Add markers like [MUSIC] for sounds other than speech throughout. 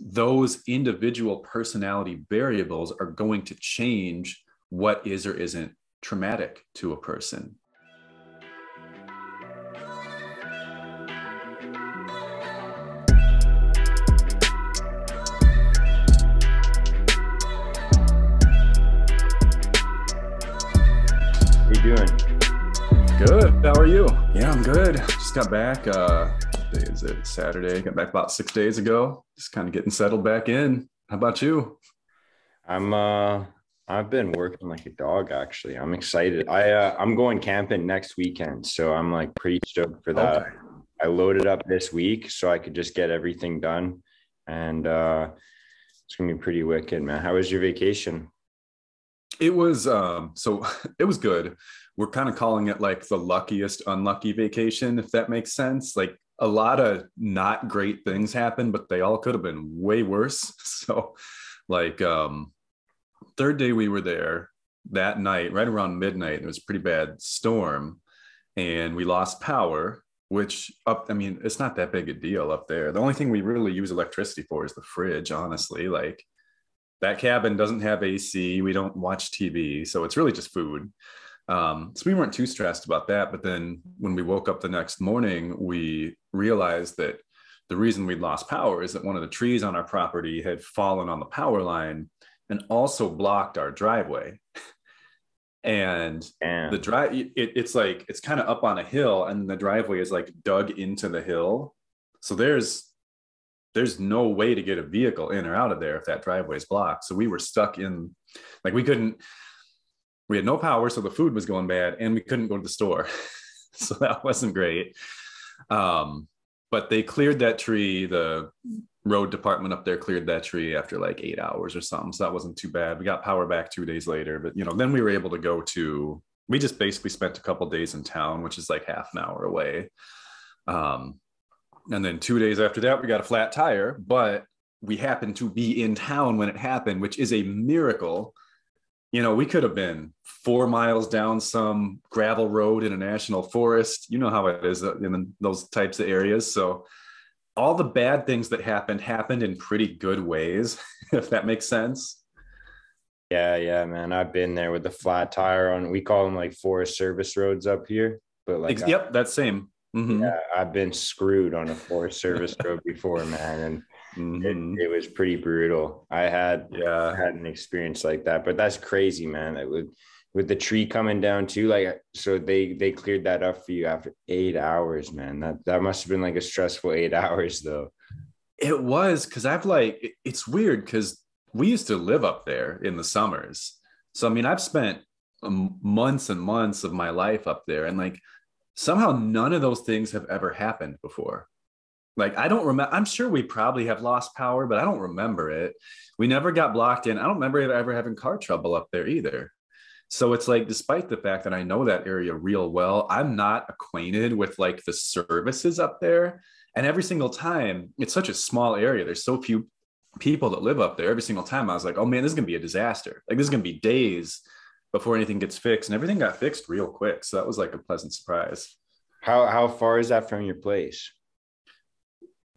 those individual personality variables are going to change what is or isn't traumatic to a person. How you doing? Good. How are you? Yeah, I'm good. Just got back. Uh, what day is it? Saturday. Got back about six days ago. Just kind of getting settled back in. How about you? I'm uh I've been working like a dog actually. I'm excited. I uh, I'm going camping next weekend, so I'm like pretty stoked for that. Okay. I loaded up this week so I could just get everything done and uh it's going to be pretty wicked, man. How was your vacation? It was um so [LAUGHS] it was good. We're kind of calling it like the luckiest unlucky vacation, if that makes sense. Like a lot of not great things happened, but they all could have been way worse. [LAUGHS] So like um third day we were there that night, right around midnight, it was a pretty bad storm, and we lost power. Which up, I mean, it's not that big a deal up there. The only thing we really use electricity for is the fridge, honestly. Like that cabin doesn't have AC. We don't watch TV, so it's really just food. Um, so we weren't too stressed about that. But then when we woke up the next morning, we realized that the reason we'd lost power is that one of the trees on our property had fallen on the power line and also blocked our driveway. [LAUGHS] and And the drive, it, it's like it's kind of up on a hill, and the driveway is like dug into the hill. So there's there's no way to get a vehicle in or out of there if that driveway is blocked. So we were stuck in, like we couldn't, we had no power, so the food was going bad, and we couldn't go to the store. [LAUGHS] so that wasn't great. Um, but they cleared that tree. The road department up there cleared that tree after like eight hours or something. So that wasn't too bad. We got power back two days later, but you know, then we were able to go to. We just basically spent a couple days in town, which is like half an hour away. Um, and then two days after that, we got a flat tire, but we happened to be in town when it happened, which is a miracle. You know, we could have been four miles down some gravel road in a national forest. You know how it is in those types of areas. So, all the bad things that happened happened in pretty good ways, [LAUGHS] if that makes sense. yeah, yeah, man. I've been there with the flat tire on we call them like forest service roads up here, but like yep, that's same. Mhm. Yeah, I've been screwed on a Forest Service road before, man, and Mhm. it, it was pretty brutal. I had Yeah. had an experience like that, but that's crazy, man. It would with the tree coming down too, like so they they cleared that up for you after eight hours, man. That that must have been like a stressful eight [LAUGHS] hours though. It was because I've like it- it's weird because we used to live up there in the summers. So I mean, I've spent um, months and months of my life up there, and like somehow none of those things have ever happened before. Like I don't remember. I'm sure we probably have lost power, but I don't remember it. We never got blocked in. I don't remember ever having car trouble up there either. So it's like, despite the fact that I know that area real well, I'm not acquainted with like the services up there. And every single time, it's such a small area. There's so few people that live up there. Every single time, I was like, oh man, this is gonna be a disaster. Like this is gonna be days before anything gets fixed, and everything got fixed real quick. So that was like a pleasant surprise. How how far is that from your place?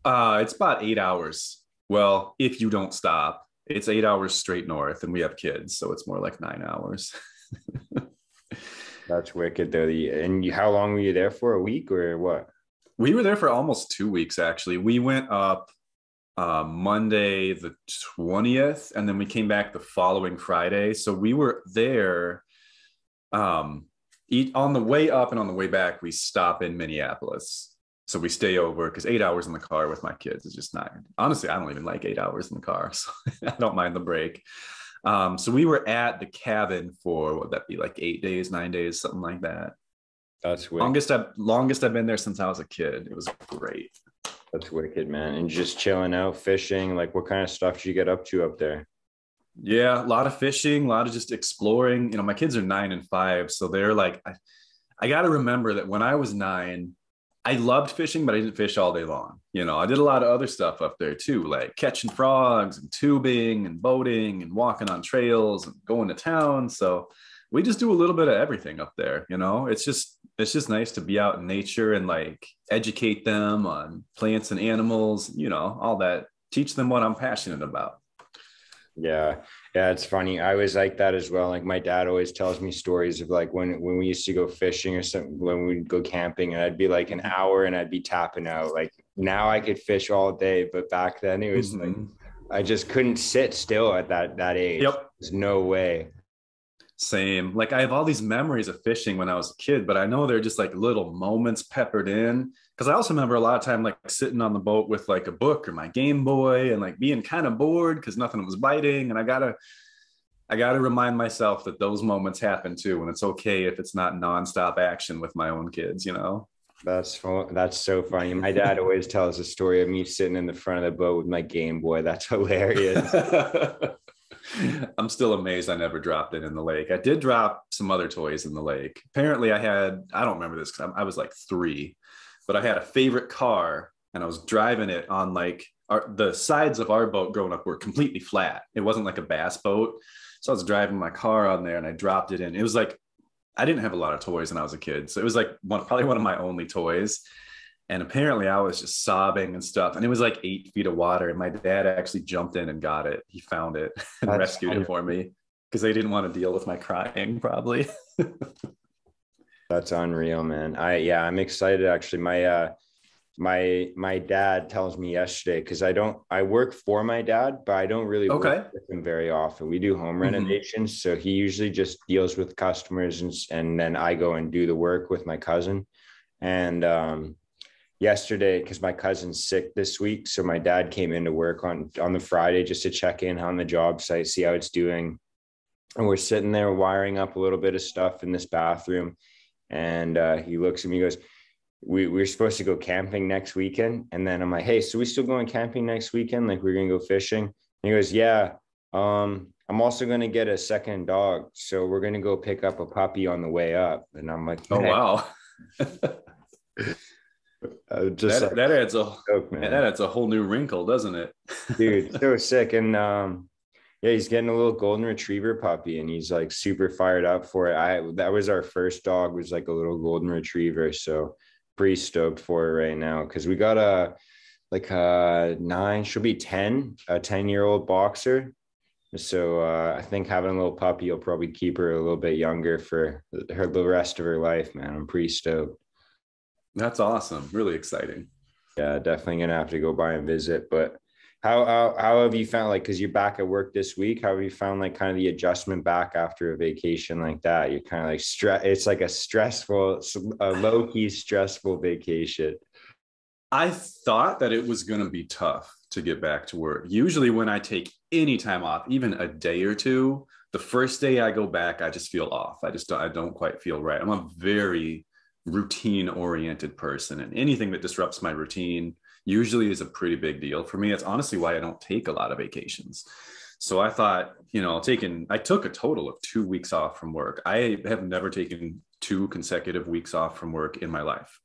Uh, it's about eight hours. Well, if you don't stop, it's eight hours straight north, and we have kids, so it's more like nine hours. [LAUGHS] That's wicked though. And you, how long were you there for? A week or what? We were there for almost two weeks, actually. We went up uh, Monday, the 20th, and then we came back the following Friday. So we were there. Um, eat, on the way up and on the way back, we stop in Minneapolis. So we stay over because eight hours in the car with my kids is just not, honestly, I don't even like eight hours in the car. [LAUGHS] So I don't mind the break. Um, so we were at the cabin for what would that be like eight days, nine days, something like that. That's wicked. Longest I've longest I've been there since I was a kid. It was great. That's wicked, man. And just chilling out, fishing. Like, what kind of stuff did you get up to up there? Yeah, a lot of fishing, a lot of just exploring. You know, my kids are nine and five, so they're like, I, I got to remember that when I was nine, I loved fishing, but I didn't fish all day long. You know, I did a lot of other stuff up there too, like catching frogs and tubing and boating and walking on trails and going to town. So we just do a little bit of everything up there. You know, it's just it's just nice to be out in nature and like educate them on plants and animals. You know, all that teach them what I'm passionate about. Yeah. Yeah, it's funny. I was like that as well. Like my dad always tells me stories of like when when we used to go fishing or something, when we'd go camping, and I'd be like an hour and I'd be tapping out. Like now I could fish all day, but back then it was mm-hmm. like I just couldn't sit still at that that age. Yep. There's no way. Same. Like I have all these memories of fishing when I was a kid, but I know they're just like little moments peppered in. Cause I also remember a lot of time like sitting on the boat with like a book or my Game Boy and like being kind of bored because nothing was biting. And I gotta I gotta remind myself that those moments happen too. And it's okay if it's not nonstop action with my own kids, you know? That's fun. That's so funny. My dad always tells a story of me sitting in the front of the boat with my Game Boy. That's hilarious. [LAUGHS] I'm still amazed I never dropped it in the lake. I did drop some other toys in the lake. Apparently, I had, I don't remember this because I was like three, but I had a favorite car and I was driving it on like our, the sides of our boat growing up were completely flat. It wasn't like a bass boat. So I was driving my car on there and I dropped it in. It was like, I didn't have a lot of toys when I was a kid. So it was like one, probably one of my only toys. And apparently I was just sobbing and stuff. And it was like eight feet of water. And my dad actually jumped in and got it. He found it [LAUGHS] and That's rescued funny. it for me because they didn't want to deal with my crying, probably. [LAUGHS] That's unreal, man. I yeah, I'm excited actually. My uh my my dad tells me yesterday because I don't I work for my dad, but I don't really okay. work with him very often. We do home mm-hmm. renovations, so he usually just deals with customers and and then I go and do the work with my cousin. And um yesterday because my cousin's sick this week. So my dad came into work on on the Friday just to check in on the job site, see how it's doing. And we're sitting there wiring up a little bit of stuff in this bathroom. And uh, he looks at me, goes, we, we are supposed to go camping next weekend. And then I'm like, hey, so we still going camping next weekend? Like we're gonna go fishing. And he goes, Yeah. Um, I'm also gonna get a second dog. So we're gonna go pick up a puppy on the way up. And I'm like, Oh wow. [LAUGHS] Uh, just that, like, that adds a joke, man. that adds a whole new wrinkle, doesn't it? [LAUGHS] Dude, so sick. And um, yeah, he's getting a little golden retriever puppy, and he's like super fired up for it. I that was our first dog, was like a little golden retriever. So pretty stoked for it right now because we got a like a nine, she'll be 10, a 10 year old boxer. So uh, I think having a little puppy will probably keep her a little bit younger for her the rest of her life, man. I'm pretty stoked. That's awesome. Really exciting. Yeah, definitely gonna have to go by and visit. But how how, how have you found like because you're back at work this week? How have you found like kind of the adjustment back after a vacation like that? You're kind of like stress. It's like a stressful, a low key stressful vacation. I thought that it was going to be tough to get back to work. Usually, when I take any time off, even a day or two, the first day I go back, I just feel off. I just don't, I don't quite feel right. I'm a very routine oriented person and anything that disrupts my routine usually is a pretty big deal for me. It's honestly why i don't take a lot of vacations. So i thought you know taking i took a total of two weeks off from work. I have never taken two consecutive weeks off from work in my life.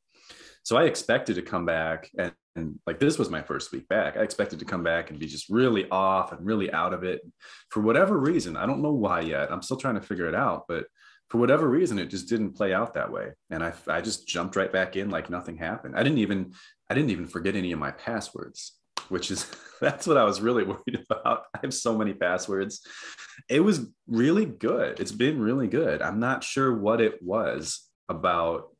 So i expected to come back and, and like this was my first week back. I expected to come back and be just really off and really out of it. For whatever reason i don't know why yet. I'm still trying to figure it out but for whatever reason, it just didn't play out that way. And I, I just jumped right back in like nothing happened. I didn't even, I didn't even forget any of my passwords, which is, [LAUGHS] that's what I was really [LAUGHS] worried about. I have so many passwords. It was really good. It's been really good. I'm not sure what it was about.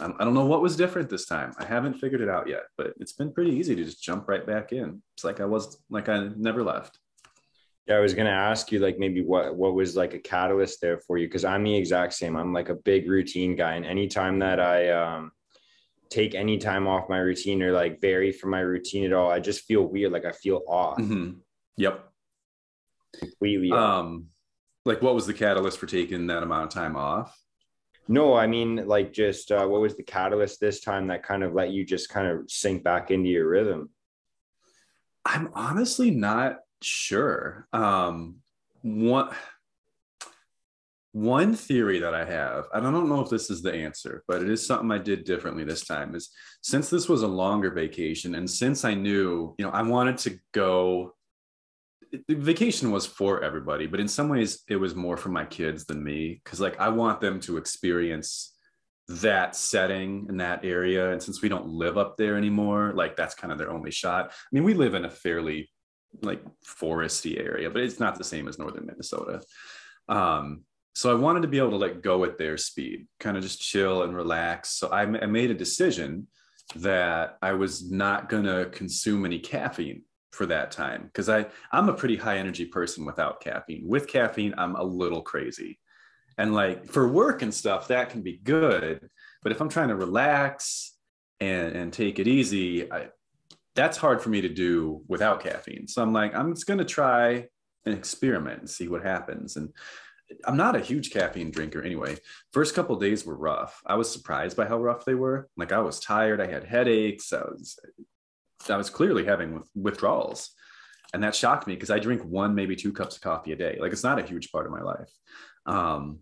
I don't know what was different this time. I haven't figured it out yet, but it's been pretty easy to just jump right back in. It's like I was, like I never left. Yeah, I was gonna ask you like maybe what what was like a catalyst there for you because I'm the exact same. I'm like a big routine guy, and anytime that I um, take any time off my routine or like vary from my routine at all, I just feel weird. Like I feel off. Mm-hmm. Yep. Completely. Um, like what was the catalyst for taking that amount of time off? No, I mean like just uh, what was the catalyst this time that kind of let you just kind of sink back into your rhythm? I'm honestly not Sure. Um, one one theory that I have, and I don't know if this is the answer, but it is something I did differently this time. Is since this was a longer vacation, and since I knew, you know, I wanted to go. The vacation was for everybody, but in some ways, it was more for my kids than me because, like, I want them to experience that setting in that area. And since we don't live up there anymore, like that's kind of their only shot. I mean, we live in a fairly like foresty area, but it's not the same as northern Minnesota. Um, so I wanted to be able to let go at their speed, kind of just chill and relax. So I, I made a decision that I was not going to consume any caffeine for that time because I I'm a pretty high energy person without caffeine. With caffeine, I'm a little crazy. And like for work and stuff, that can be good. But if I'm trying to relax and, and take it easy, I, that's hard for me to do without caffeine. So I'm like, I'm just going to try an experiment and see what happens. And I'm not a huge caffeine drinker anyway. First couple days were rough. I was surprised by how rough they were. Like I was tired. I had headaches. I was, I was clearly having withdrawals. And that shocked me because I drink one, maybe two cups of coffee a day. Like it's not a huge part of my life. Um,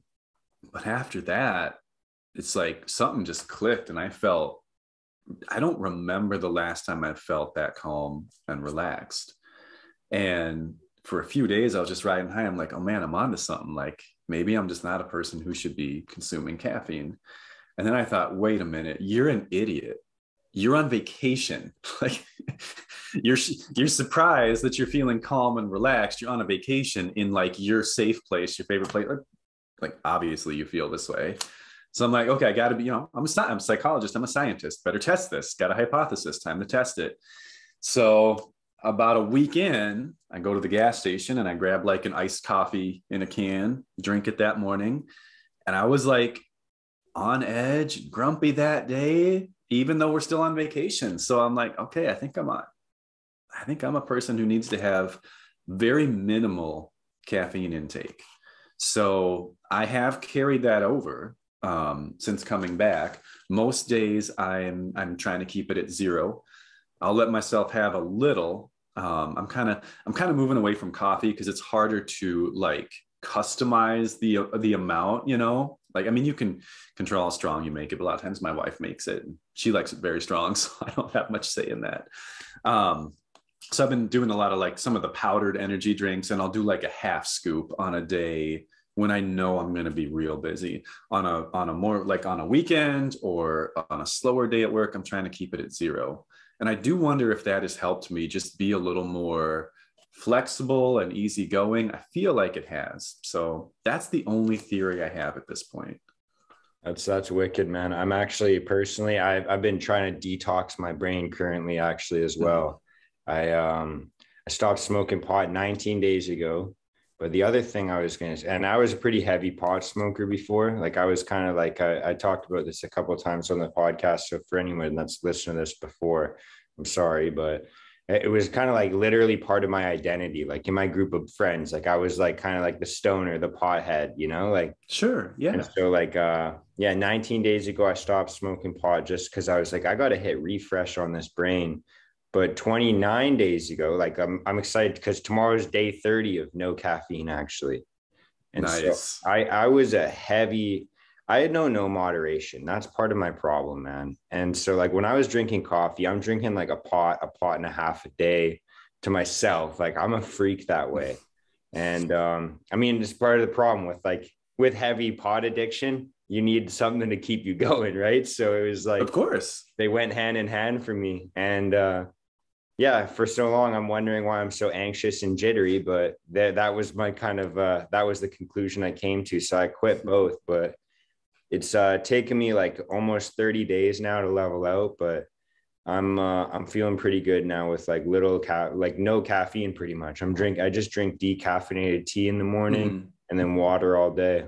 but after that, it's like something just clicked and I felt, I don't remember the last time I felt that calm and relaxed. And for a few days, I was just riding high. I'm like, oh man, I'm onto something. Like maybe I'm just not a person who should be consuming caffeine. And then I thought, wait a minute, you're an idiot. You're on vacation. [LAUGHS] Like you're you're surprised that you're feeling calm and relaxed. You're on a vacation in like your safe place, your favorite place like obviously you feel this way. So I'm like, okay, I got to be, you know, I'm a, I'm a psychologist, I'm a scientist. Better test this. Got a hypothesis. Time to test it. So about a week in, I go to the gas station and I grab like an iced coffee in a can, drink it that morning, and I was like on edge, grumpy that day, even though we're still on vacation. So I'm like, okay, I think I'm on. I think I'm a person who needs to have very minimal caffeine intake. So I have carried that over um, since coming back. Most days I'm I'm trying to keep it at zero. I'll let myself have a little. Um, I'm kind of I'm kind of moving away from coffee because it's harder to like customize the the amount. You know, like I mean, you can control how strong you make it. But a lot of times my wife makes it. She likes it very strong, [LAUGHS] so I don't have much say in that. Um, so I've been doing a lot of like some of the powdered energy drinks, and I'll do like a half scoop on a day when I know I'm going to be real busy on a on a more like on a weekend or on a slower day at work. I'm trying to keep it at zero, and I do wonder if that has helped me just be a little more flexible and easygoing. I feel like it has. So that's the only theory I have at this point. That's that's wicked, man. I'm actually personally, I've I've been trying to detox my brain currently, actually as well. I um I stopped smoking pot 19 days ago. But the other thing I was gonna say, and I was a pretty heavy pot smoker before. Like I was kind of like I, I talked about this a couple times on the podcast. So for anyone that's listened to this before, I'm sorry, but it was kind of like literally part of my identity like in my group of friends like i was like kind of like the stoner the pothead you know like sure yeah and so like uh yeah 19 days ago i stopped smoking pot just because i was like i gotta hit refresh on this brain but 29 days ago like i'm, I'm excited because tomorrow's day 30 of no caffeine actually. And nice. so i i was a heavy i had no no moderation. That's part of my problem man. And so like when i was drinking coffee i'm drinking like a pot a pot and a half a day to myself. Like i'm a freak that way. [LAUGHS] And um i mean it's part of the problem with like with heavy pot addiction you need something to keep you [LAUGHS] going right? So it was like of course. they went hand in hand for me. And uh yeah, for so long, I'm wondering why I'm so anxious and jittery, but that that was my kind of uh, that was the conclusion I came to. So I quit both, but it's uh, taken me like almost 30 days now to level out, but I'm uh, I'm feeling pretty good now with like little ca- like no caffeine pretty much. I'm drink I just drink decaffeinated tea in the morning mm-hmm. and then water all day.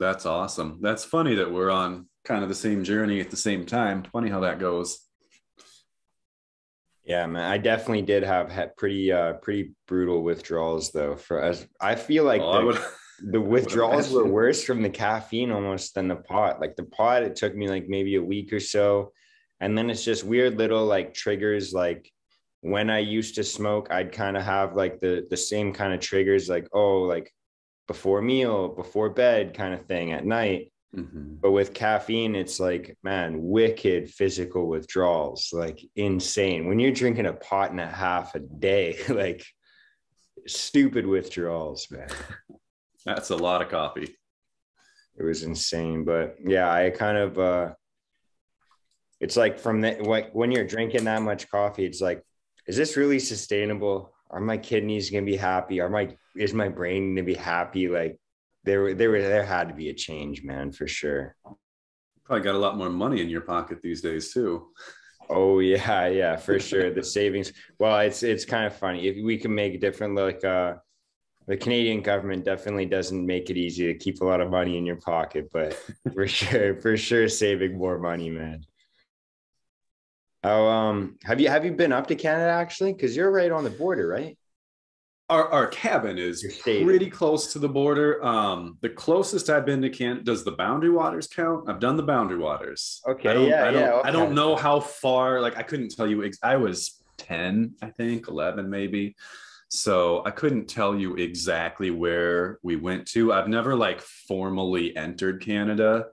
That's awesome. That's funny that we're on kind of the same journey at the same time. Funny how that goes. Yeah, man, I definitely did have pretty uh pretty brutal withdrawals though. For us, I feel like the, would, the [LAUGHS] withdrawals were worse from the caffeine almost than the pot. Like the pot, it took me like maybe a week or so, and then it's just weird little like triggers. Like when I used to smoke, I'd kind of have like the the same kind of triggers, like oh, like before meal, before bed, kind of thing at night. Mm-hmm. But with caffeine, it's like, man, wicked physical withdrawals, like insane. When you're drinking a pot and a half a day, [LAUGHS] like stupid withdrawals, man. [LAUGHS] That's a lot of coffee. it was insane. But yeah, I kind of uh it's like from the like when you're drinking that much coffee, it's like, is this really sustainable? Are my kidneys gonna be happy? Are my is my brain gonna be happy? Like there were there there had to be a change, man, for sure. Probably got a lot more money in your pocket these days too. Oh yeah, yeah, for sure. the savings. Well, it's it's kind of funny if we can make different like uh the Canadian government definitely doesn't make it easy to keep a lot of money in your pocket, but for [LAUGHS] sure, for sure, saving more money, man. Oh, um, have you have you been up to Canada actually? Because you're right on the border, right? Our, our cabin is pretty close to the border. Um, the closest I've been to Canada does the Boundary Waters count? I've done the Boundary Waters. Okay, I don't, yeah, I don't, yeah. Okay. I don't know how far. Like I couldn't tell you. Ex- I was ten, I think, eleven maybe. So I couldn't tell you exactly where we went to. I've never like formally entered Canada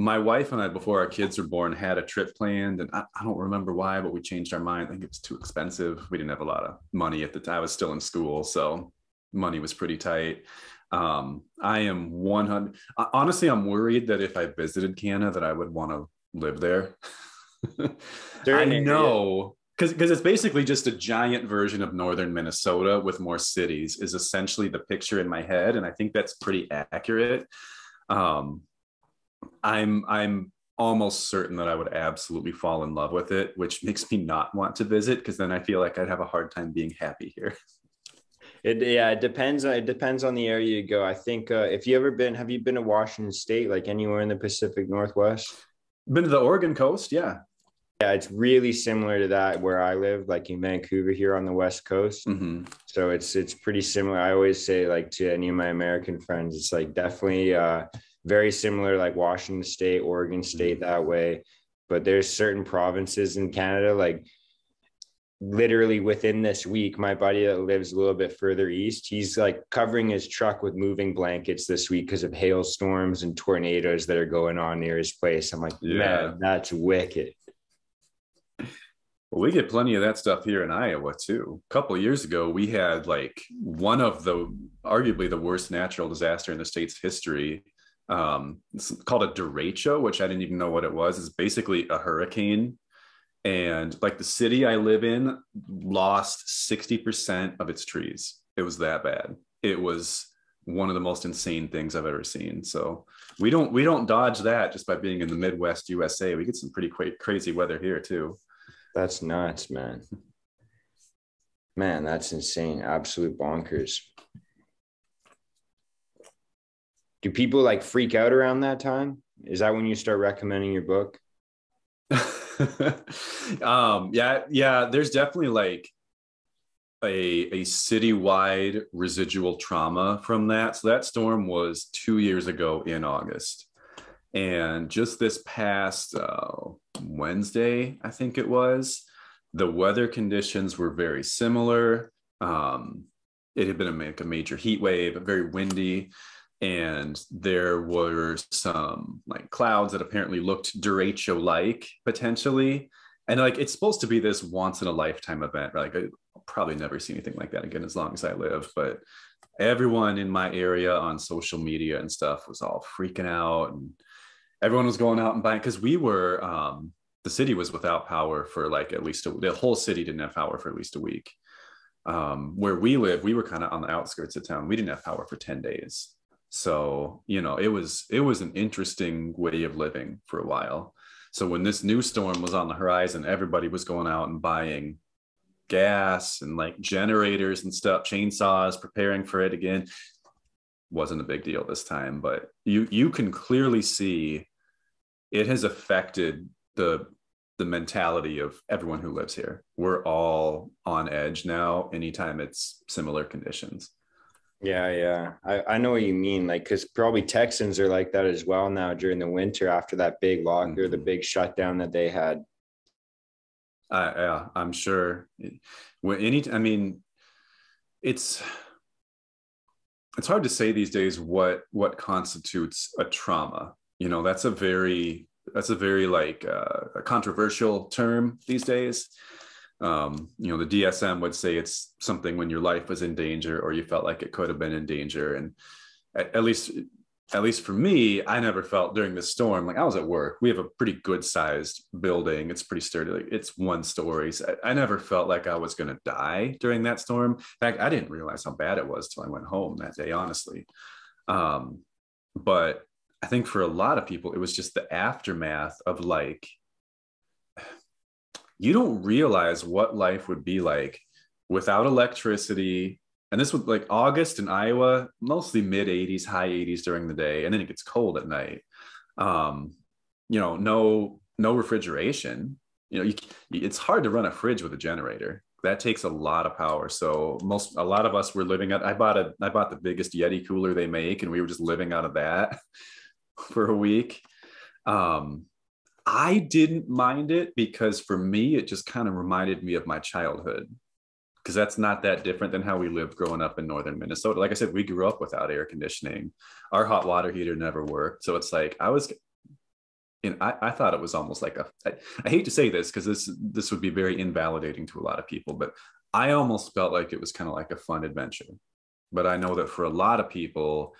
my wife and I, before our kids were born, had a trip planned, and I, I, don't remember why, but we changed our mind. I think it was too expensive. We didn't have a lot of money at the time. I was still in school, so money was pretty tight. Um, I am 100. Honestly, I'm worried that if I visited Canada, that I would want to live there. [LAUGHS] I know because because it's basically just a giant version of northern Minnesota with more cities. Is essentially the picture in my head, and I think that's pretty accurate. Um, I'm I'm almost certain that I would absolutely fall in love with it, which [LAUGHS] makes me not want to visit because then I feel like I'd have a hard time being happy here. [LAUGHS] It yeah, it depends. It depends on the area you go. I think uh, if you ever been, have you been to Washington State, like anywhere in the Pacific Northwest? Been to the Oregon coast, yeah. Yeah, it's really similar to that where I live, like in Vancouver here on the West Coast. Mm-hmm. So it's it's pretty similar. I always say like to any of my American friends, it's like definitely uh, very similar like Washington State, Oregon State mm-hmm. that way. But there's certain provinces in Canada, like literally within this week, my buddy that lives a little bit further east, he's like covering his truck with moving blankets this week because of hailstorms and tornadoes that are going on near his place. I'm like, yeah. man, that's wicked. Well, we get plenty of that stuff here in Iowa too. A couple years ago, we had like one of the arguably the worst natural disaster in the state's history um, it's called a derecho, which I didn't even know what it was. It's basically a hurricane. And like the city I live in lost 60% of its trees. It was that bad. It was one of the most insane things I've ever seen. So we don't we don't dodge that just by being in the Midwest USA. We get some pretty crazy weather here too. That's nuts, man. Man, that's insane. Absolute bonkers do people like freak out around that time? Is that when you start recommending your book? [LAUGHS] um, yeah, yeah. There's definitely like a a citywide residual trauma from that. So that storm was two years ago in August, and just this past uh, Wednesday, I think it was, the weather conditions were very similar. Um, it had been a, like a major heat wave, very windy and there were some like clouds that apparently looked derecho like potentially. And like it's supposed to be this once in a lifetime event right? like i'll probably never see anything like that again as long as i live but everyone in my area on social media and stuff was all freaking out and everyone was going out and buying because we were um the city was without power for like at least a, the whole city didn't have power for at least a week. Um, where we live we were kind of on the outskirts of town. We didn't have power for 10 days so you know it was it was an interesting way of living for a while. So when this new storm was on the horizon everybody was going out and buying gas and like generators and stuff chainsaws preparing for it again. Wasn't a big deal this time but you you can clearly see it has affected the the mentality of everyone who lives here. We're all on edge now anytime it's similar conditions yeah, yeah. I, I know what you mean. Like, because probably Texans are like that as well now during the winter after that big locker, mm-hmm. the big shutdown that they had. Uh, yeah, I'm sure. When any, I mean, it's it's hard to say these days what what constitutes a trauma. You know, that's a very that's a very like uh, a controversial term these days um, you know, the DSM would say it's something when your life was in danger or you felt like it could have been in danger. And at, at least at least for me, I never felt during the storm like I was at work. We have a pretty good sized building. It's pretty sturdy. Like it's one story. So I, I, never felt like I was going to die during that storm. In fact, I didn't realize how bad it was till I went home that day, honestly. Um, but I think for a lot of people, it was just the aftermath of like, you don't realize what life would be like without electricity, and this was like August in Iowa, mostly mid 80s, high 80s during the day, and then it gets cold at night. Um, you know, no no refrigeration. You know, you, it's hard to run a fridge with a generator. That takes a lot of power. So most a lot of us were living at. I bought a I bought the biggest Yeti cooler they make, and we were just living out of that [LAUGHS] for a week. Um, I didn't mind it because for me, it just kind of reminded me of my childhood because that's not that different than how we lived growing up in northern Minnesota. Like I said, we grew up without air conditioning. Our hot water heater never worked. So it's like I was and I, I thought it was almost like a I, I hate to say this because this this would be very invalidating to a lot of people, but I almost felt like it was kind of like a fun adventure. But I know that for a lot of people,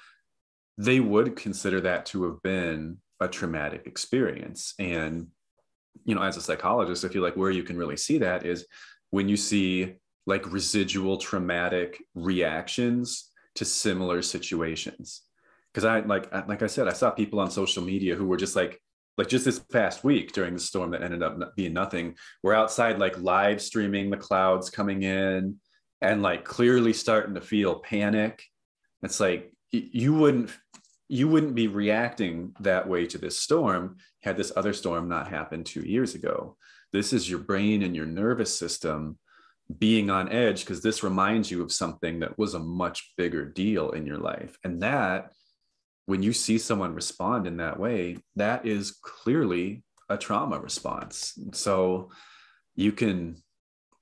they would consider that to have been a traumatic experience. And, you know, as a psychologist, I feel like where you can really see that is when you see like residual traumatic reactions to similar situations because i like like i said i saw people on social media who were just like like just this past week during the storm that ended up being nothing we're outside like live streaming the clouds coming in and like clearly starting to feel panic it's like you wouldn't you wouldn't be reacting that way to this storm had this other storm not happened two years ago this is your brain and your nervous system being on edge because this reminds you of something that was a much bigger deal in your life. And that, when you see someone respond in that way, that is clearly a trauma response. So you can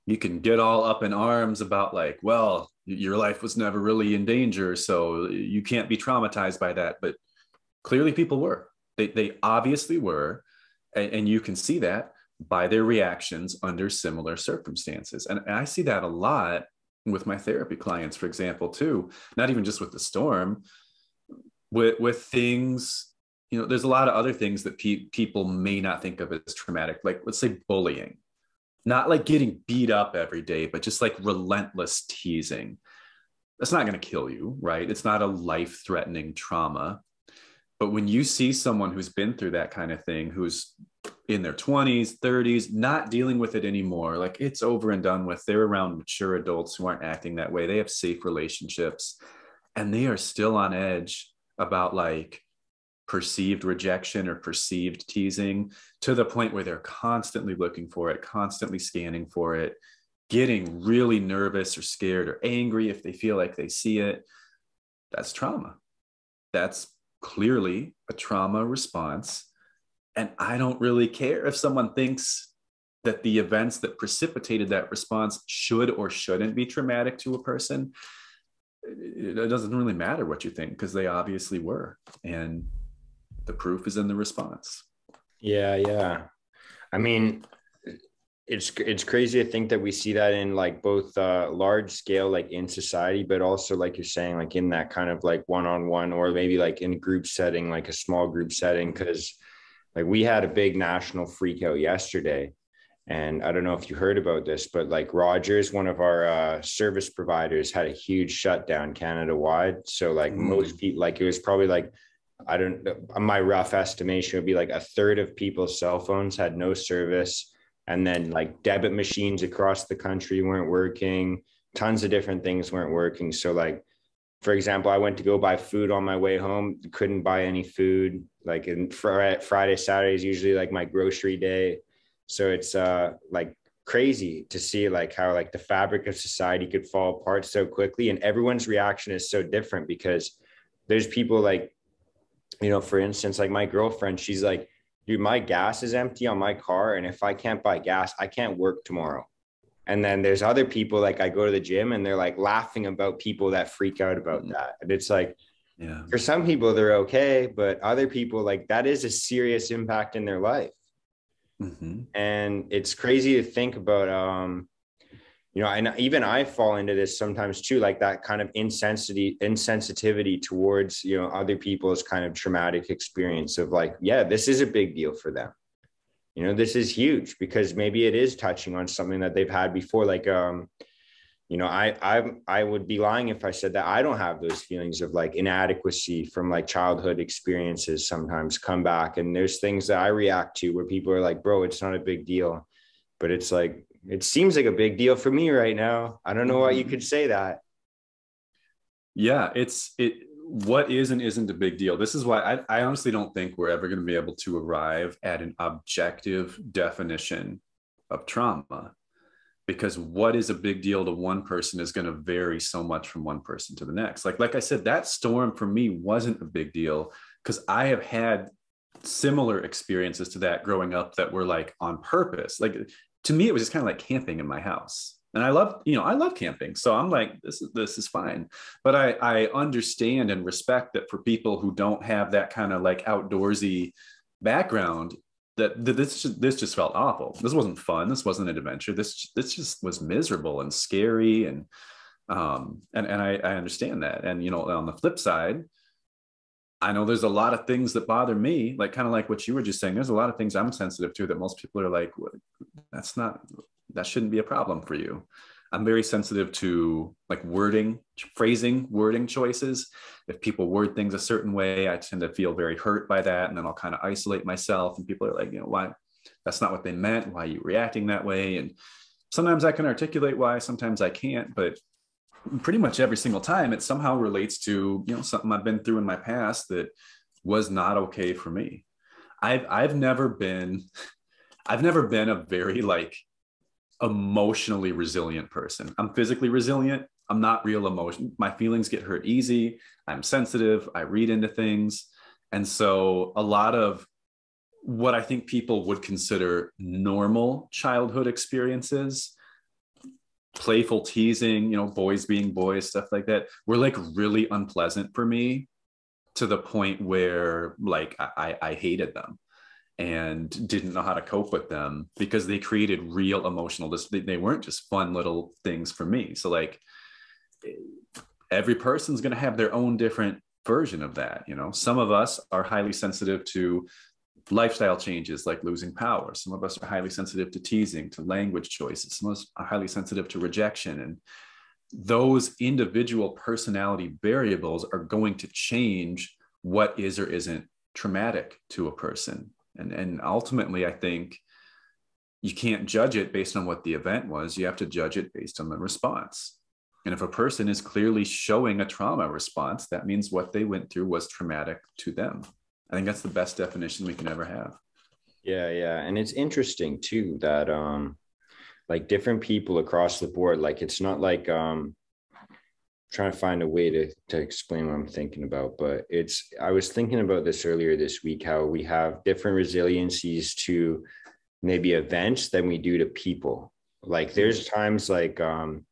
you can get all up in arms about like, well, your life was never really in danger, so you can't be traumatized by that. But clearly people were. They they obviously were. And, and you can see that by their reactions under similar circumstances. And I see that a lot with my therapy clients, for example, too, not even just with the storm, with, with things, you know, there's a lot of other things that pe- people may not think of as traumatic, like let's say bullying, not like getting beat up every day, but just like relentless teasing. That's not going to kill you, right? It's not a life threatening trauma. But when you see someone who's been through that kind of thing, who's in their 20s, 30s, not dealing with it anymore. Like it's over and done with. They're around mature adults who aren't acting that way. They have safe relationships and they are still on edge about like perceived rejection or perceived teasing to the point where they're constantly looking for it, constantly scanning for it, getting really nervous or scared or angry if they feel like they see it. That's trauma. That's clearly a trauma response and I don't really care if someone thinks that the events that precipitated that response should or shouldn't be traumatic to a person. It doesn't really matter what you think because they obviously were. And the proof is in the response. Yeah, yeah. I mean, it's it's crazy to think that we see that in like both uh, large scale like in society but also like you're saying like in that kind of like one-on-one or maybe like in group setting like a small group setting because like we had a big national freak out yesterday and i don't know if you heard about this but like rogers one of our uh, service providers had a huge shutdown canada wide so like mm. most people like it was probably like i don't my rough estimation would be like a third of people's cell phones had no service and then like debit machines across the country weren't working tons of different things weren't working so like for example, I went to go buy food on my way home, couldn't buy any food. Like in Friday, Saturday is usually like my grocery day. So it's uh like crazy to see like how like the fabric of society could fall apart so quickly and everyone's reaction is so different because there's people like you know for instance like my girlfriend she's like dude my gas is empty on my car and if i can't buy gas i can't work tomorrow and then there's other people like I go to the gym and they're like laughing about people that freak out about mm-hmm. that. And it's like, yeah, for some people they're okay, but other people like that is a serious impact in their life. Mm-hmm. And it's crazy to think about, um, you know, and even I fall into this sometimes too, like that kind of insensitivity, insensitivity towards, you know, other people's kind of traumatic experience of like, yeah, this is a big deal for them. You know, this is huge because maybe it is touching on something that they've had before. Like, um, you know, I I I would be lying if I said that I don't have those feelings of like inadequacy from like childhood experiences sometimes come back. And there's things that I react to where people are like, bro, it's not a big deal. But it's like it seems like a big deal for me right now. I don't know why you mm-hmm. could say that. Yeah, it's it. What is and isn't a big deal. This is why I, I honestly don't think we're ever going to be able to arrive at an objective definition of trauma because what is a big deal to one person is going to vary so much from one person to the next like like i said that storm for me wasn't a big deal because i have had similar experiences to that growing up that were like on purpose like to me, it was just kind of like camping in my house. And I love, you know, I love camping. So I'm like, this is this is fine. But I, I understand and respect that for people who don't have that kind of like outdoorsy background, that, that this just, this just felt awful. This wasn't fun. This wasn't an adventure. This this just was miserable and scary and um and and I, I understand that. And you know, on the flip side, I know there's a lot of things that bother me, like kind of like what you were just saying. There's a lot of things I'm sensitive to that most people are like, that's not, that shouldn't be a problem for you. I'm very sensitive to like wording, phrasing, wording choices. If people word things a certain way, I tend to feel very hurt by that. And then I'll kind of isolate myself. And people are like, you know, why? That's not what they meant. Why are you reacting that way? And sometimes I can articulate why, sometimes I can't. But pretty much every single time it somehow relates to you know something i've been through in my past that was not okay for me. I've i've never been [LAUGHS] i've never been a very like emotionally resilient person. I'm physically resilient. I'm not real emotion my feelings get hurt easy. I'm sensitive. I read into things. And so a lot of what i think people would consider normal childhood experiences playful teasing, you know, boys being boys, stuff like that, were like really unpleasant for me to the point where like I, I hated them and didn't know how to cope with them because they created real emotional dis- they weren't just fun little things for me. So like every person's going to have their own different version of that you know? Some of us are highly sensitive to lifestyle changes like losing power. Some of us are highly sensitive to teasing, to language choices. Some of us are highly sensitive to rejection. And those individual personality variables are going to change what is or isn't traumatic to a person. And, and ultimately, I think you can't judge it based on what the event was. You have to judge it based on the response. And if a person is clearly showing a trauma response, that means what they went through was traumatic to them. I think that's the best definition we can ever have. Yeah, yeah. And it's interesting too that um like different people across the board, like it's not like um trying to find a way to to explain what I'm thinking about, but it's I was thinking about this earlier this week how we have different resiliencies to maybe events than we do to people. Like there's times like um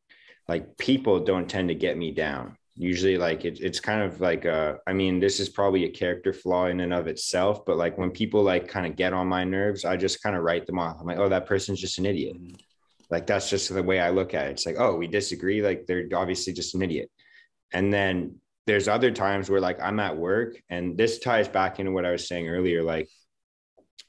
like people don't tend to get me down usually like it, it's kind of like uh i mean this is probably a character flaw in and of itself but like when people like kind of get on my nerves i just kind of write them off. I'm like oh that person's just an idiot. Mm-hmm. like that's just the way i look at it. It's like oh we disagree like they're obviously just an idiot. And then there's other times where like i'm at work and this ties back into what i was saying earlier like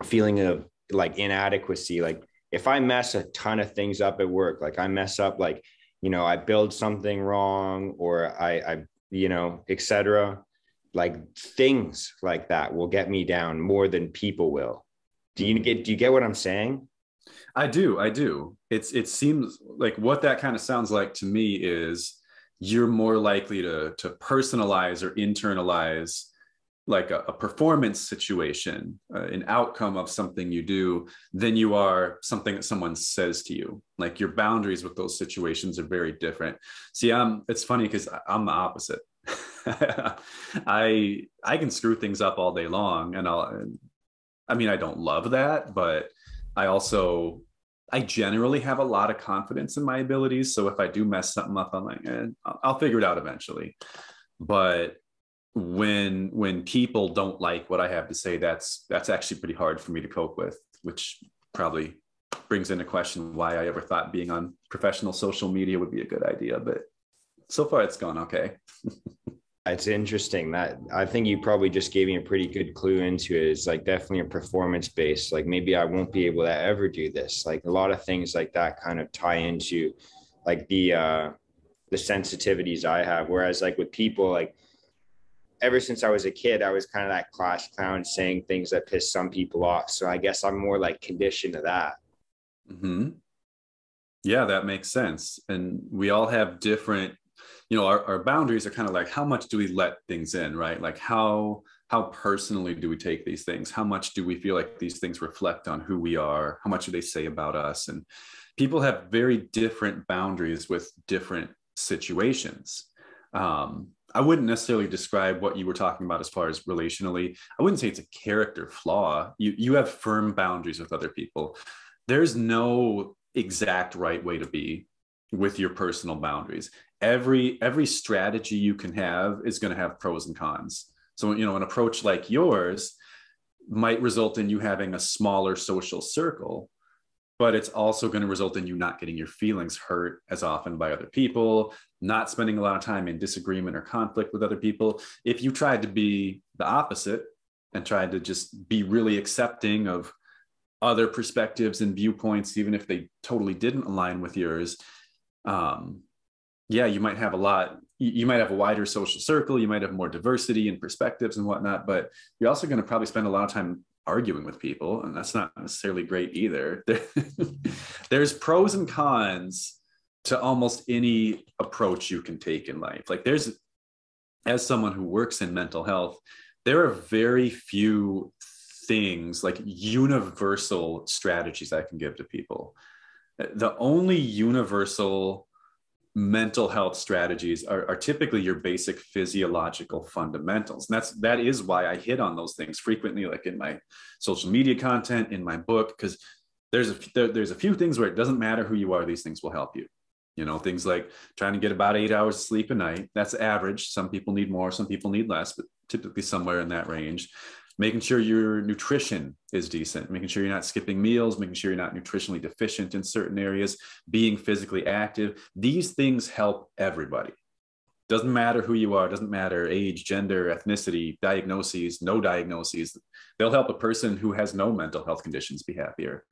feeling of like inadequacy. Like if i mess a ton of things up at work like i mess up like you know, I build something wrong or I, I you know, etc. Like things like that will get me down more than people will. Do you get do you get what I'm saying? I do, I do. It's it seems like what that kind of sounds like to me is you're more likely to to personalize or internalize like a, a performance situation, uh, an outcome of something you do, than you are something that someone says to you. Like your boundaries with those situations are very different. See, um, it's funny because I'm the opposite. [LAUGHS] I I can screw things up all day long, and I'll. I mean, I don't love that, but I also I generally have a lot of confidence in my abilities. So if I do mess something up, I'm like, eh, I'll figure it out eventually. But when when people don't like what I have to say, that's that's actually pretty hard for me to cope with, which probably brings into question why I ever thought being on professional social media would be a good idea, but so far it's gone okay. [LAUGHS] it's interesting that I think you probably just gave me a pretty good clue into it. It's like definitely a performance based. Like maybe I won't be able to ever do this. Like a lot of things like that kind of tie into like the uh the sensitivities I have. Whereas like with people, like ever since I was a kid, I was kind of that class clown saying things that piss some people off. So I guess I'm more like conditioned to that. hmm Yeah, that makes sense. And we all have different you know our, our boundaries are kind of like how much do we let things in right like how how personally do we take these things how much do we feel like these things reflect on who we are how much do they say about us and people have very different boundaries with different situations um, i wouldn't necessarily describe what you were talking about as far as relationally. I wouldn't say it's a character flaw. You you have firm boundaries with other people. There's no exact right way to be with your personal boundaries. Every every strategy you can have is going to have pros and cons. So you know an approach like yours might result in you having a smaller social circle but it's also going to result in you not getting your feelings hurt as often by other people not spending a lot of time in disagreement or conflict with other people. If you tried to be the opposite and tried to just be really accepting of other perspectives and viewpoints even if they totally didn't align with yours um, yeah, you might have a lot, you might have a wider social circle, you might have more diversity and perspectives and whatnot, but you're also going to probably spend a lot of time arguing with people, and that's not necessarily great either. [LAUGHS] there's pros and cons to almost any approach you can take in life. Like, there's, as someone who works in mental health, there are very few things like universal strategies I can give to people. The only universal mental health strategies are, are, typically your basic physiological fundamentals. And that's that is why i hit on those things frequently like in my social media content in my book because there's a there, there's a few things where it doesn't matter who you are these things will help you. You know things like trying to get about eight hours of sleep a night that's average. Some people need more some people need less but typically somewhere in that range making sure your nutrition is decent, making sure you're not skipping meals, making sure you're not nutritionally deficient in certain areas, being physically active. These things help everybody. Doesn't matter who you are, doesn't matter age, gender, ethnicity, diagnoses, no diagnoses. They'll help a person who has no mental health conditions be happier.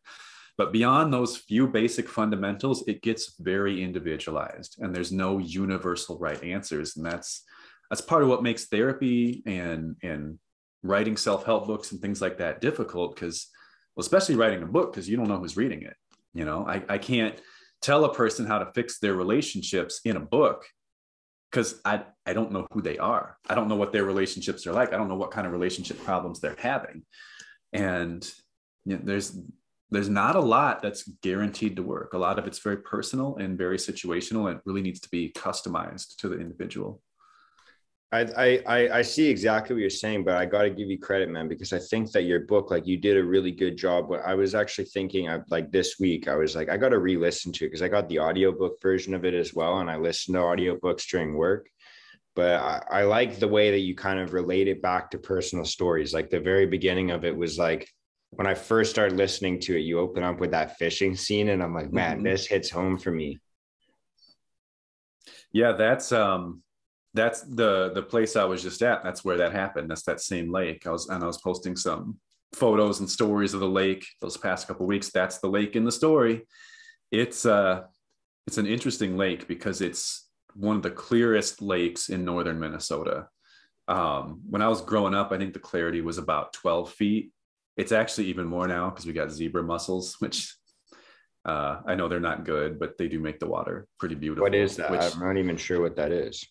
But beyond those few basic fundamentals, it gets very individualized and there's no universal right answers. And that's that's part of what makes therapy and and writing self-help books and things like that difficult because well, especially writing a book because you don't know who's reading it you know? I, I can't tell a person how to fix their relationships in a book because I, I don't know who they are. I don't know what their relationships are like. I don't know what kind of relationship problems they're having. And you know, there's there's not a lot that's guaranteed to work. A lot of it's very personal and very situational and really needs to be customized to the individual I, I I see exactly what you're saying, but I got to give you credit, man, because I think that your book, like you did a really good job. But I was actually thinking, like this week, I was like, I got to re-listen to it because I got the audiobook version of it as well, and I listened to audiobooks during work. But I, I like the way that you kind of relate it back to personal stories. Like the very beginning of it was like when I first started listening to it, you open up with that fishing scene, and I'm like, man, mm-hmm. this hits home for me. Yeah, that's um that's the the place I was just at. That's where that happened. That's that same lake. I was and I was posting some photos and stories of the lake those past couple weeks. That's the lake in the story. It's uh it's an interesting lake because it's one of the clearest lakes in northern Minnesota. Um, when I was growing up, I think the clarity was about 12 feet. It's actually even more now because we got zebra mussels, [LAUGHS] which uh, I know they're not good, but they do make the water pretty beautiful. What is that? Which, I'm not even sure what that is.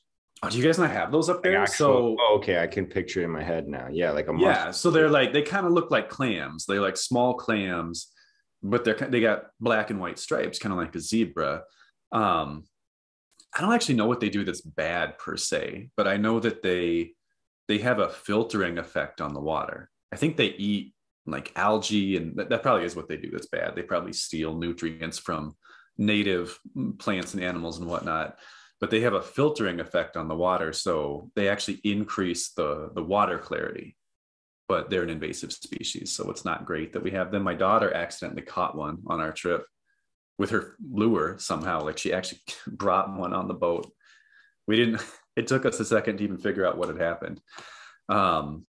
Oh, do you guys not have those up there? Actual, so oh, okay, I can picture it in my head now. Yeah, like a yeah. So they're like they kind of look like clams. They're like small clams, but they're they got black and white stripes, kind of like a zebra. Um, I don't actually know what they do that's bad per se, but I know that they they have a filtering effect on the water. I think they eat like algae, and that, that probably is what they do that's bad. They probably steal nutrients from native plants and animals and whatnot but they have a filtering effect on the water. So they actually increase the, the water clarity, but they're an invasive species. So it's not great that we have them. My daughter accidentally caught one on our trip with her lure somehow. Like she actually [LAUGHS] brought one on the boat. We didn't, [LAUGHS] it took us a second to even figure out what had happened. Um,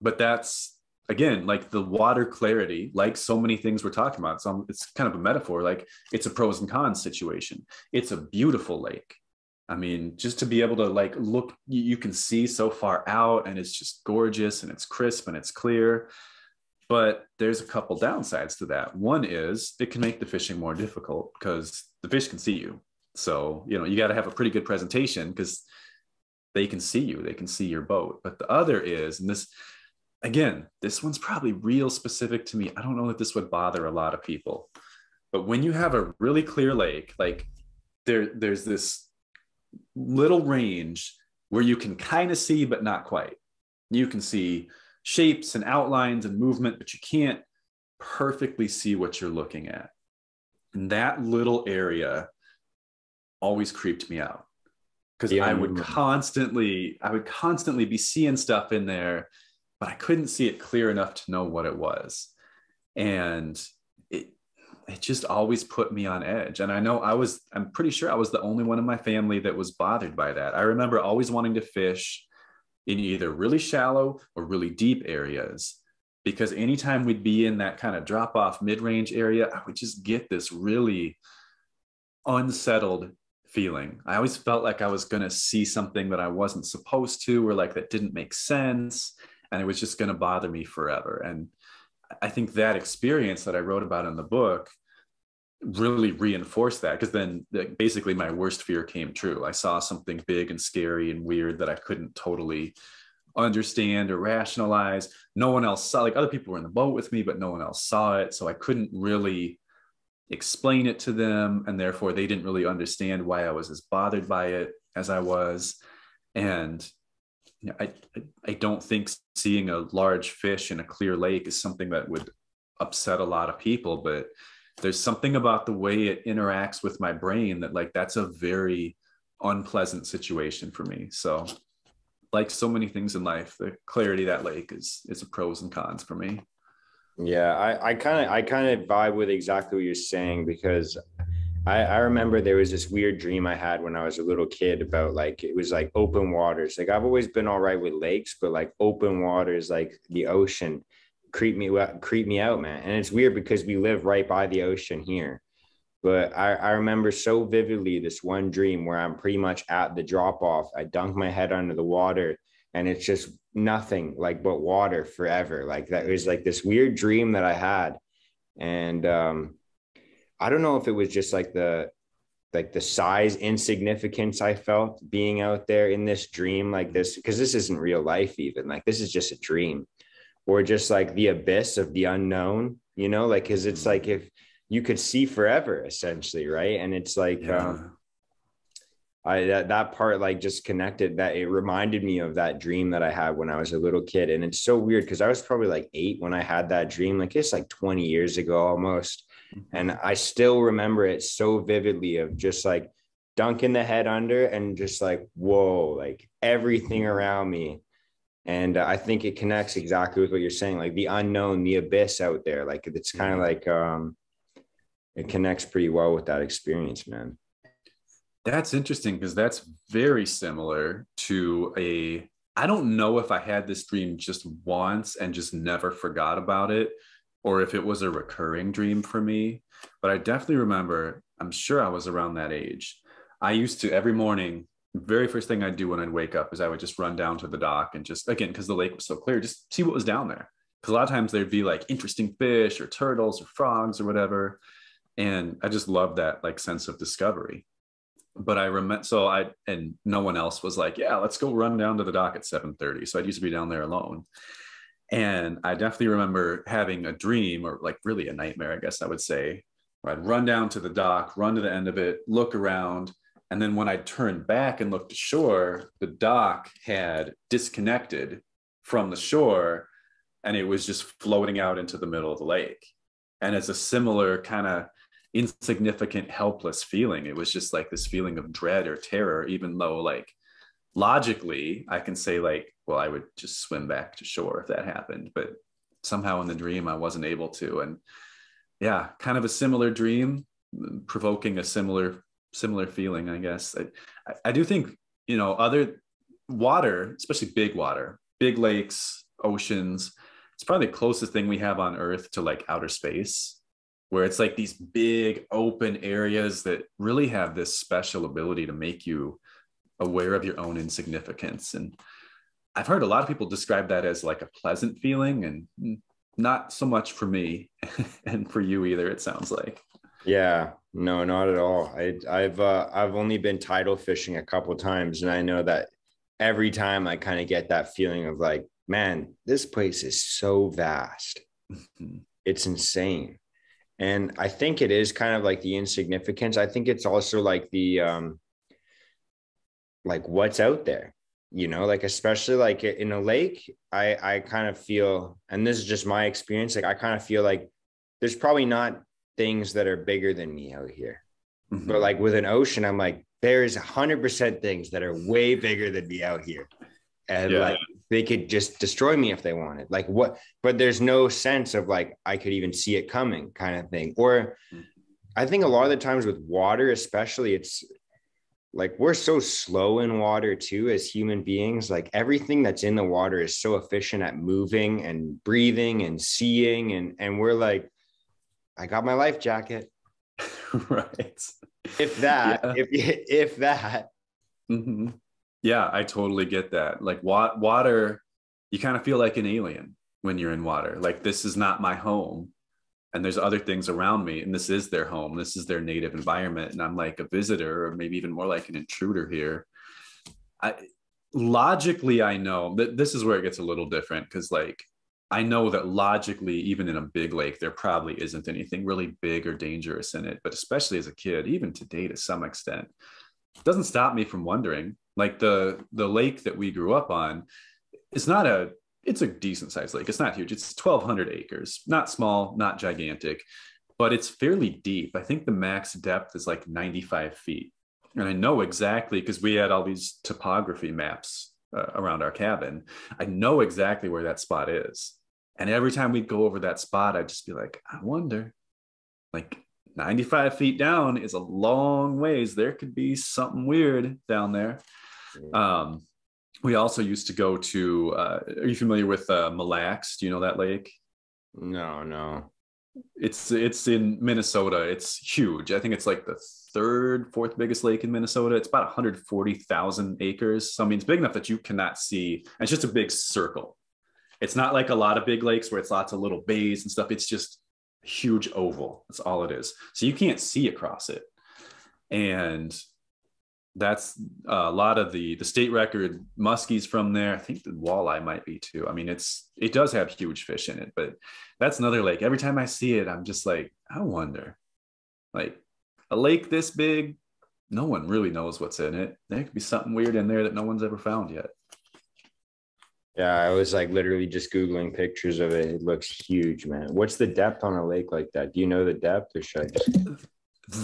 but that's again like the water clarity like so many things we're talking about so it's kind of a metaphor like it's a pros and cons situation it's a beautiful lake i mean just to be able to like look you can see so far out and it's just gorgeous and it's crisp and it's clear but there's a couple downsides to that one is it can make the fishing more difficult because the fish can see you so you know you got to have a pretty good presentation because they can see you they can see your boat but the other is and this again, this one's probably real specific to me. I don't know that this would bother a lot of people. But when you have a really clear lake, like there, there's this little range where you can kind of see, but not quite. You can see shapes and outlines and movement, but you can't perfectly see what you're looking at. And that little area always creeped me out because yeah, I would constantly, I would constantly be seeing stuff in there but I couldn't see it clear enough to know what it was. And it just always put me on edge. And I know I was, I'm pretty sure I was the only one in my family that was bothered by that. I remember always wanting to fish in either really shallow or really deep areas because anytime we'd be in that kind of drop off mid range area, I would just get this really unsettled feeling. I always felt like I was going to see something that I wasn't supposed to, or like that didn't make sense and it was just going to bother me forever and i think that experience that i wrote about in the book really reinforced that because then basically my worst fear came true. I saw something big and scary and weird that i couldn't totally understand or rationalize. No one else saw like other people were in the boat with me but no one else saw it so i couldn't really explain it to them and therefore they didn't really understand why i was as bothered by it as i was. And I, I don't think seeing a large fish in a clear lake is something that would upset a lot of people, but there's something about the way it interacts with my brain that like that's a very unpleasant situation for me. So like so many things in life, the clarity that lake is is a pros and cons for me. Yeah, I I kind of I kind of vibe with exactly what you're saying because I, I remember there was this weird dream I had when I was a little kid about like it was like open waters. Like I've always been all right with lakes, but like open waters, like the ocean, creep me creep me out, man. And it's weird because we live right by the ocean here. But I, I remember so vividly this one dream where I'm pretty much at the drop off. I dunk my head under the water and it's just nothing like but water forever. Like that was like this weird dream that I had. And um I don't know if it was just like the like the size insignificance I felt being out there in this dream like this because this isn't real life even like this is just a dream or just like the abyss of the unknown you know? Like because it's like if you could see forever essentially right? And it's like yeah. um I that, that part like just connected that it reminded me of that dream that I had when I was a little kid. And it's so weird because I was probably like 8 when I had that dream. Like it's like 20 years ago almost. And I still remember it so vividly of just like dunking the head under and just like, whoa, like everything around me. And uh, I think it connects exactly with what you're saying, like the unknown, the abyss out there. Like it's kind of like, um, it connects pretty well with that experience, man. That's interesting because that's very similar to a. I don't know if I had this dream just once and just never forgot about it, or if it was a recurring dream for me. But I definitely remember, I'm sure I was around that age. I used to every morning, very first thing I'd do when I'd wake up is I would just run down to the dock and just, again, because the lake was so clear, just see what was down there. Because a lot of times there'd be like interesting fish or turtles or frogs or whatever. And I just love that like sense of discovery. But I remember, so I, and no one else was like, yeah, let's go run down to the dock at 7.30. So I'd used to be down there alone. And I definitely remember having a dream or like really a nightmare, I guess I would say, I'd run down to the dock, run to the end of it, look around. And then when I turned back and looked ashore, the dock had disconnected from the shore and it was just floating out into the middle of the lake. And it's a similar kind of insignificant, helpless feeling. It was just like this feeling of dread or terror, even though, like, logically, I can say, like, well, I would just swim back to shore if that happened. But somehow in the dream, I wasn't able to. And yeah, kind of a similar dream. provoking a similar similar feeling i guess. I, I do think you know other water especially big water big lakes oceans it's probably the closest thing we have on earth to like outer space where it's like these big open areas that really have this special ability to make you aware of your own insignificance. And i've heard a lot of people describe that as like a pleasant feeling and not so much for me [LAUGHS] and for you either it sounds like yeah no not at all. I i've uh, i've only been tidal fishing a couple times and i know that every time i kind of get that feeling of like man this place is so vast. Mm-hmm. it's insane. And i think it is kind of like the insignificance. I think it's also like the um like what's out there you know? Like especially like in a lake i i kind of feel and this is just my experience like i kind of feel like there's probably not things that are bigger than me out here. Mm-hmm. but like with an ocean i'm like there's 100% things that are way bigger than me out here. And yeah. like they could just destroy me if they wanted. Like what but there's no sense of like i could even see it coming kind of thing. Or i think a lot of the times with water especially it's like we're so slow in water too as human beings. Like everything that's in the water is so efficient at moving and breathing and seeing and and we're like i got my life jacket. [LAUGHS] Right. If that yeah. if if that. Mm-hmm. yeah i totally get that. Like wa- water you kind of feel like an alien when you're in water. Like this is not my home and there's other things around me and this is their home. This is their native environment and i'm like a visitor or maybe even more like an intruder here. I logically i know that this is where it gets a little different because like i know that logically even in a big lake there probably isn't anything really big or dangerous in it but especially as a kid even today to some extent doesn't stop me from wondering like the the lake that we grew up on is not a it's a decent sized lake. It's not huge. It's 1,200 acres, not small, not gigantic, but it's fairly deep. I think the max depth is like 95 feet. And I know exactly because we had all these topography maps uh, around our cabin. I know exactly where that spot is. And every time we'd go over that spot, I'd just be like, I wonder, like 95 feet down is a long ways. There could be something weird down there. Um, we also used to go to uh, are you familiar with uh, Mille Lacs do you know that lake? No no. It's it's in minnesota. It's huge. I think it's like the third fourth biggest lake in minnesota. It's about 140000 acres. So i mean it's big enough that you cannot see. And it's just a big circle it's not like a lot of big lakes where it's lots of little bays and stuff it's just a huge oval that's all it is so you can't see across it and that's uh, a lot of the the state record muskies from there. I think the walleye might be too. I mean, it's it does have huge fish in it, but that's another lake. Every time I see it, I'm just like, I wonder, like a lake this big, no one really knows what's in it. There could be something weird in there that no one's ever found yet. Yeah, I was like literally just googling pictures of it. It looks huge, man. What's the depth on a lake like that? Do you know the depth, or should I just?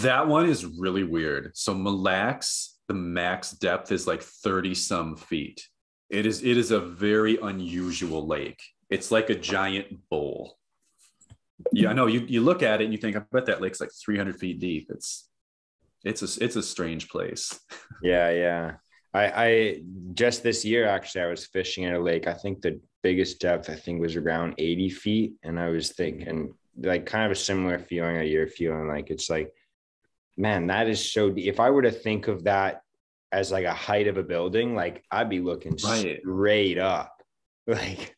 That one is really weird. So Mille Lacs the max depth is like 30 some feet. It is it is a very unusual lake. It's like a giant bowl. Yeah, I know you you look at it and you think I bet that lake's like 300 feet deep. It's it's a it's a strange place. Yeah, yeah. I I just this year actually I was fishing at a lake. I think the biggest depth I think was around 80 feet, and I was thinking like kind of a similar feeling that you're feeling like it's like man, that is so deep. If I were to think of that as like a height of a building, like I'd be looking right. straight up. [LAUGHS] Like,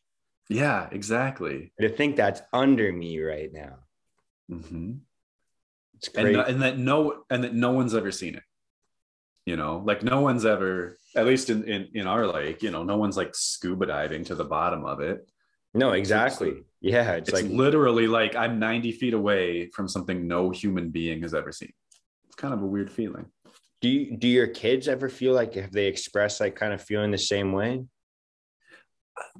yeah, exactly. To think that's under me right now. Mm-hmm. It's crazy. And, and that no, and that no one's ever seen it. You know, like no one's ever, at least in, in, in our lake, you know, no one's like scuba diving to the bottom of it. No, exactly. It's, yeah. It's, it's like literally like I'm 90 feet away from something no human being has ever seen It's kind of a weird feeling. Do you, do your kids ever feel like have they expressed like kind of feeling the same way?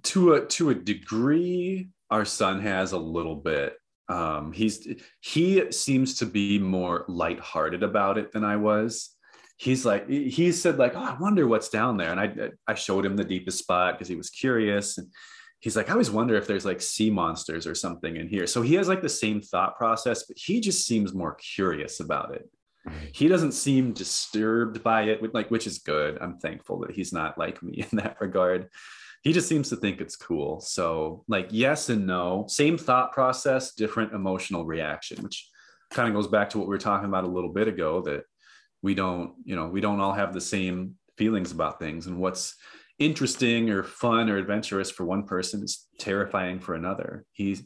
To a to a degree, our son has a little bit. Um, he's he seems to be more lighthearted about it than I was. He's like he said like, oh, I wonder what's down there, and I I showed him the deepest spot because he was curious, and he's like, I always wonder if there's like sea monsters or something in here. So he has like the same thought process, but he just seems more curious about it. He doesn't seem disturbed by it, like which is good. I'm thankful that he's not like me [LAUGHS] in that regard. He just seems to think it's cool. So, like, yes and no, same thought process, different emotional reaction, which kind of goes back to what we were talking about a little bit ago that we don't, you know, we don't all have the same feelings about things. And what's interesting or fun or adventurous for one person is terrifying for another. He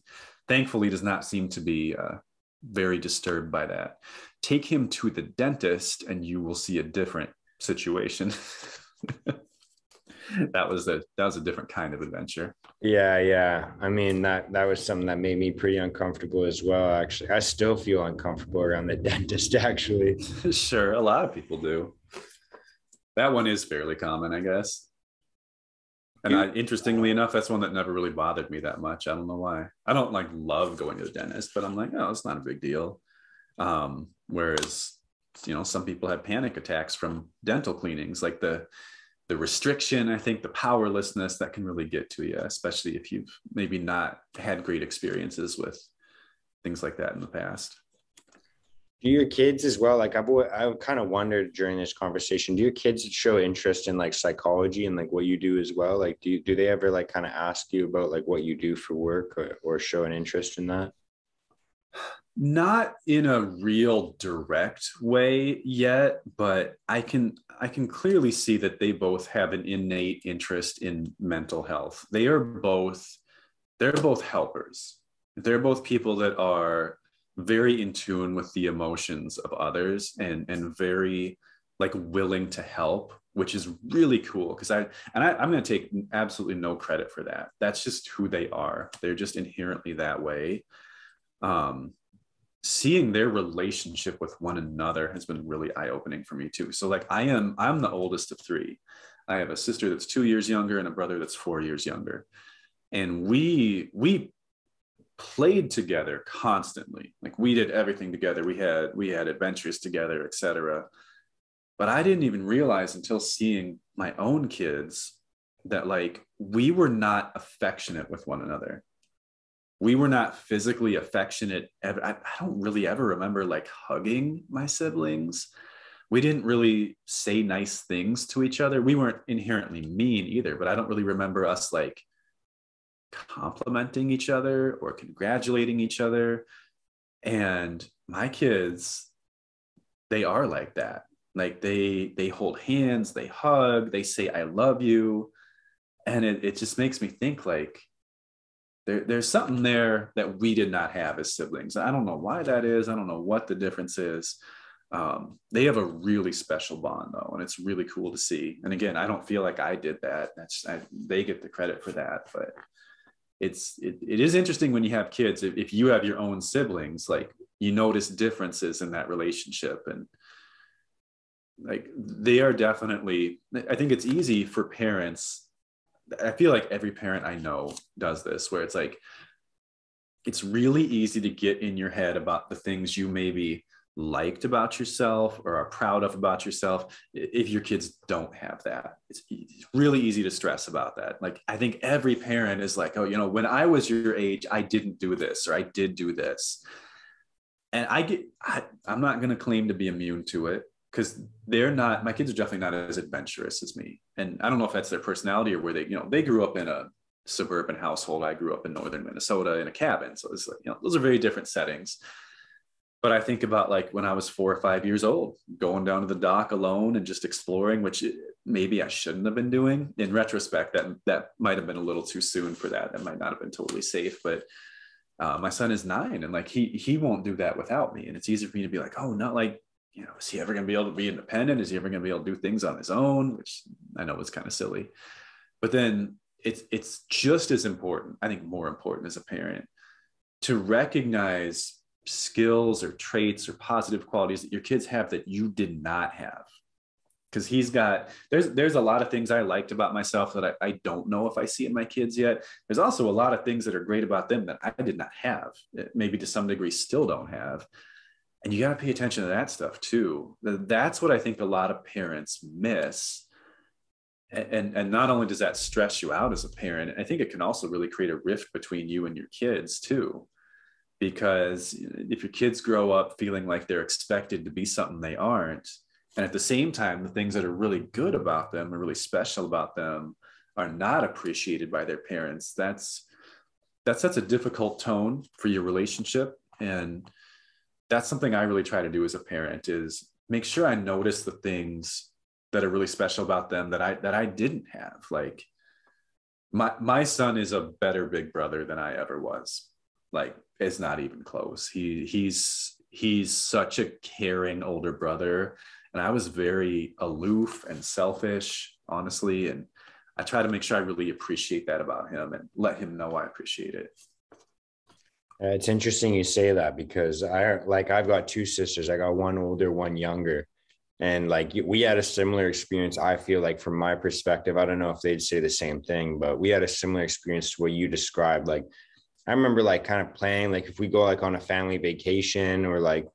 thankfully does not seem to be uh, very disturbed by that. Take him to the dentist and you will see a different situation. [LAUGHS] that was a that was a different kind of adventure. Yeah, yeah. I mean that that was something that made me pretty uncomfortable as well. Actually, I still feel uncomfortable around the [LAUGHS] dentist. Actually, [LAUGHS] sure, a lot of people do. That one is fairly common, I guess. And I, interestingly enough, that's one that never really bothered me that much. I don't know why. I don't like love going to the dentist, but I'm like, oh, it's not a big deal. Um, whereas, you know, some people have panic attacks from dental cleanings, like the the restriction, I think the powerlessness that can really get to you, especially if you've maybe not had great experiences with things like that in the past. Do your kids as well like i've i've kind of wondered during this conversation do your kids show interest in like psychology and like what you do as well? Like do you, do they ever like kind of ask you about like what you do for work or, or show an interest in that not in a real direct way yet but i can i can clearly see that they both have an innate interest in mental health. They are both they're both helpers. They're both people that are very in tune with the emotions of others and and very like willing to help which is really cool because i and I, i'm going to take absolutely no credit for that. That's just who they are. They're just inherently that way. Um seeing their relationship with one another has been really eye-opening for me too. So like i am i'm the oldest of three. I have a sister that's two years younger and a brother that's four years younger. And we we played together constantly. Like we did everything together. We had we had adventures together etc but i didn't even realize until seeing my own kids that like we were not affectionate with one another we were not physically affectionate ever, I, I don't really ever remember like hugging my siblings we didn't really say nice things to each other we weren't inherently mean either but i don't really remember us like complimenting each other or congratulating each other. And my kids, they are like that. Like they they hold hands, they hug, they say I love you. And it, it just makes me think like there, there's something there that we did not have as siblings. I don't know why that is. I don't know what the difference is. Um, they have a really special bond though, and it's really cool to see. And again, I don't feel like I did that. That's I, they get the credit for that, but it's it, it is interesting when you have kids if, if you have your own siblings like you notice differences in that relationship and like they are definitely i think it's easy for parents i feel like every parent i know does this where it's like it's really easy to get in your head about the things you maybe liked about yourself or are proud of about yourself if your kids don't have that. It's, really easy to stress about that. Like i think every parent is like oh you know when i was your age i didn't do this or i did do this. And i get I, i'm not going to claim to be immune to it because they're not my kids are definitely not as adventurous as me and i don't know if that's their personality or where they you know they grew up in a suburban household i grew up in northern minnesota in a cabin so it's like you know those are very different settings but I think about like when I was four or five years old, going down to the dock alone and just exploring, which maybe I shouldn't have been doing. In retrospect, that that might have been a little too soon for that. That might not have been totally safe. But uh, my son is nine, and like he he won't do that without me. And it's easy for me to be like, oh, not like you know, is he ever going to be able to be independent? Is he ever going to be able to do things on his own? Which I know is kind of silly. But then it's it's just as important. I think more important as a parent to recognize skills or traits or positive qualities that your kids have that you did not have because he's got there's there's a lot of things i liked about myself that I, I don't know if i see in my kids yet there's also a lot of things that are great about them that i did not have maybe to some degree still don't have and you got to pay attention to that stuff too. That's what i think a lot of parents miss. And and not only does that stress you out as a parent i think it can also really create a rift between you and your kids too. Because if your kids grow up feeling like they're expected to be something they aren't and at the same time the things that are really good about them and really special about them are not appreciated by their parents that's that sets a difficult tone for your relationship. And that's something i really try to do as a parent is make sure i notice the things that are really special about them that i that i didn't have. Like my my son is a better big brother than i ever was. Like it's not even close. He he's he's such a caring older brother. And i was very aloof and selfish honestly. And i try to make sure i really appreciate that about him and let him know i appreciate it it's interesting you say that because i like i've got two sisters. I got one older one younger. And like we had a similar experience i feel like from my perspective. I don't know if they'd say the same thing but we had a similar experience to what you described. Like i remember like kind of playing like if we go like on a family vacation or like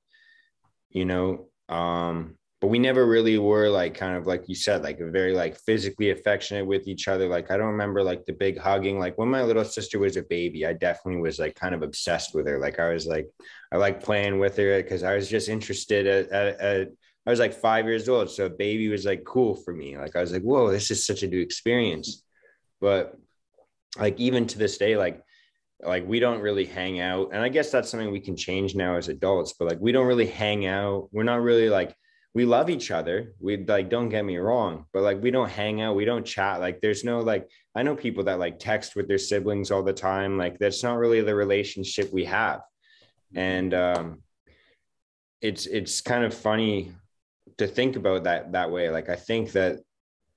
you know um but we never really were like kind of like you said like very like physically affectionate with each other like i don't remember like the big hugging like when my little sister was a baby i definitely was like kind of obsessed with her like i was like i like playing with her because i was just interested at, at, at I was like five years old. So baby was like cool for me. Like I was like, whoa, this is such a new experience. But like even to this day, like like we don't really hang out. And I guess that's something we can change now as adults, but like we don't really hang out. We're not really like we love each other. We like don't get me wrong, but like we don't hang out, we don't chat. Like there's no like I know people that like text with their siblings all the time. Like that's not really the relationship we have. And um it's it's kind of funny to think about that that way like i think that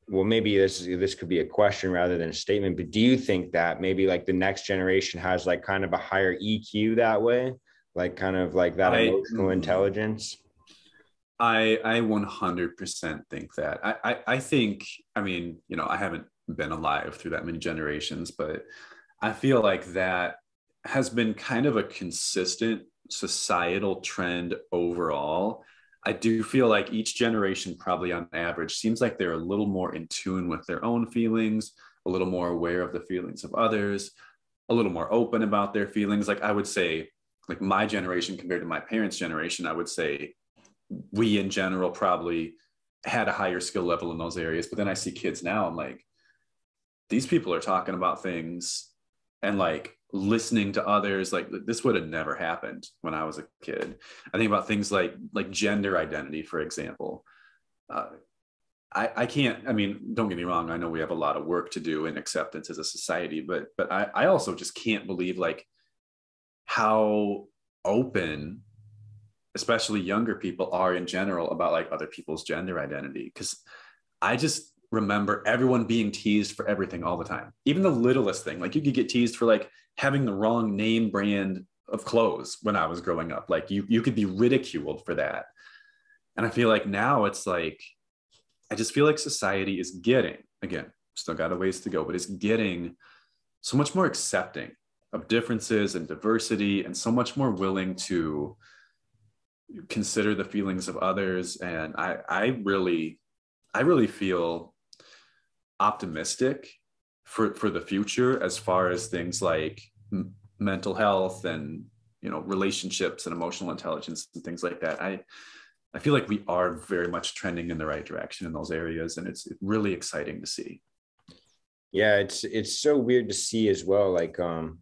well maybe this this could be a question rather than a statement but do you think that maybe like the next generation has like kind of a higher eq that way like kind of like that I, emotional mm. intelligence i i 100% think that I, I i think i mean you know i haven't been alive through that many generations but i feel like that has been kind of a consistent societal trend overall I do feel like each generation, probably on average, seems like they're a little more in tune with their own feelings, a little more aware of the feelings of others, a little more open about their feelings. Like I would say, like my generation compared to my parents' generation, I would say we in general probably had a higher skill level in those areas. But then I see kids now, I'm like, these people are talking about things and like listening to others like this would have never happened when i was a kid i think about things like like gender identity for example uh, I, I can't i mean don't get me wrong i know we have a lot of work to do in acceptance as a society but but i, I also just can't believe like how open especially younger people are in general about like other people's gender identity because i just remember everyone being teased for everything all the time even the littlest thing like you could get teased for like having the wrong name brand of clothes when I was growing up. Like you, you could be ridiculed for that. And I feel like now it's like, I just feel like society is getting, again, still got a ways to go, but it's getting so much more accepting of differences and diversity and so much more willing to consider the feelings of others. And I, I really, I really feel optimistic for for the future as far as things like m- mental health and you know relationships and emotional intelligence and things like that i i feel like we are very much trending in the right direction in those areas and it's really exciting to see yeah it's it's so weird to see as well like um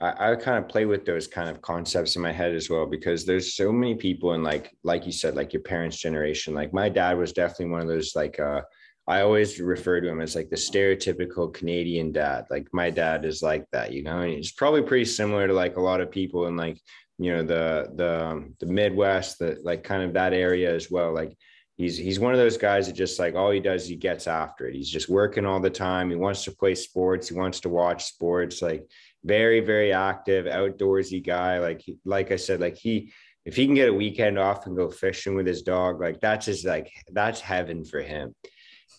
I, I kind of play with those kind of concepts in my head as well because there's so many people in like like you said like your parents generation like my dad was definitely one of those like uh I always refer to him as like the stereotypical Canadian dad. Like my dad is like that, you know, and he's probably pretty similar to like a lot of people in like, you know, the the um, the Midwest, the like kind of that area as well. Like he's he's one of those guys that just like all he does, he gets after it. He's just working all the time. He wants to play sports. He wants to watch sports. Like very very active, outdoorsy guy. Like like I said, like he if he can get a weekend off and go fishing with his dog, like that's his like that's heaven for him.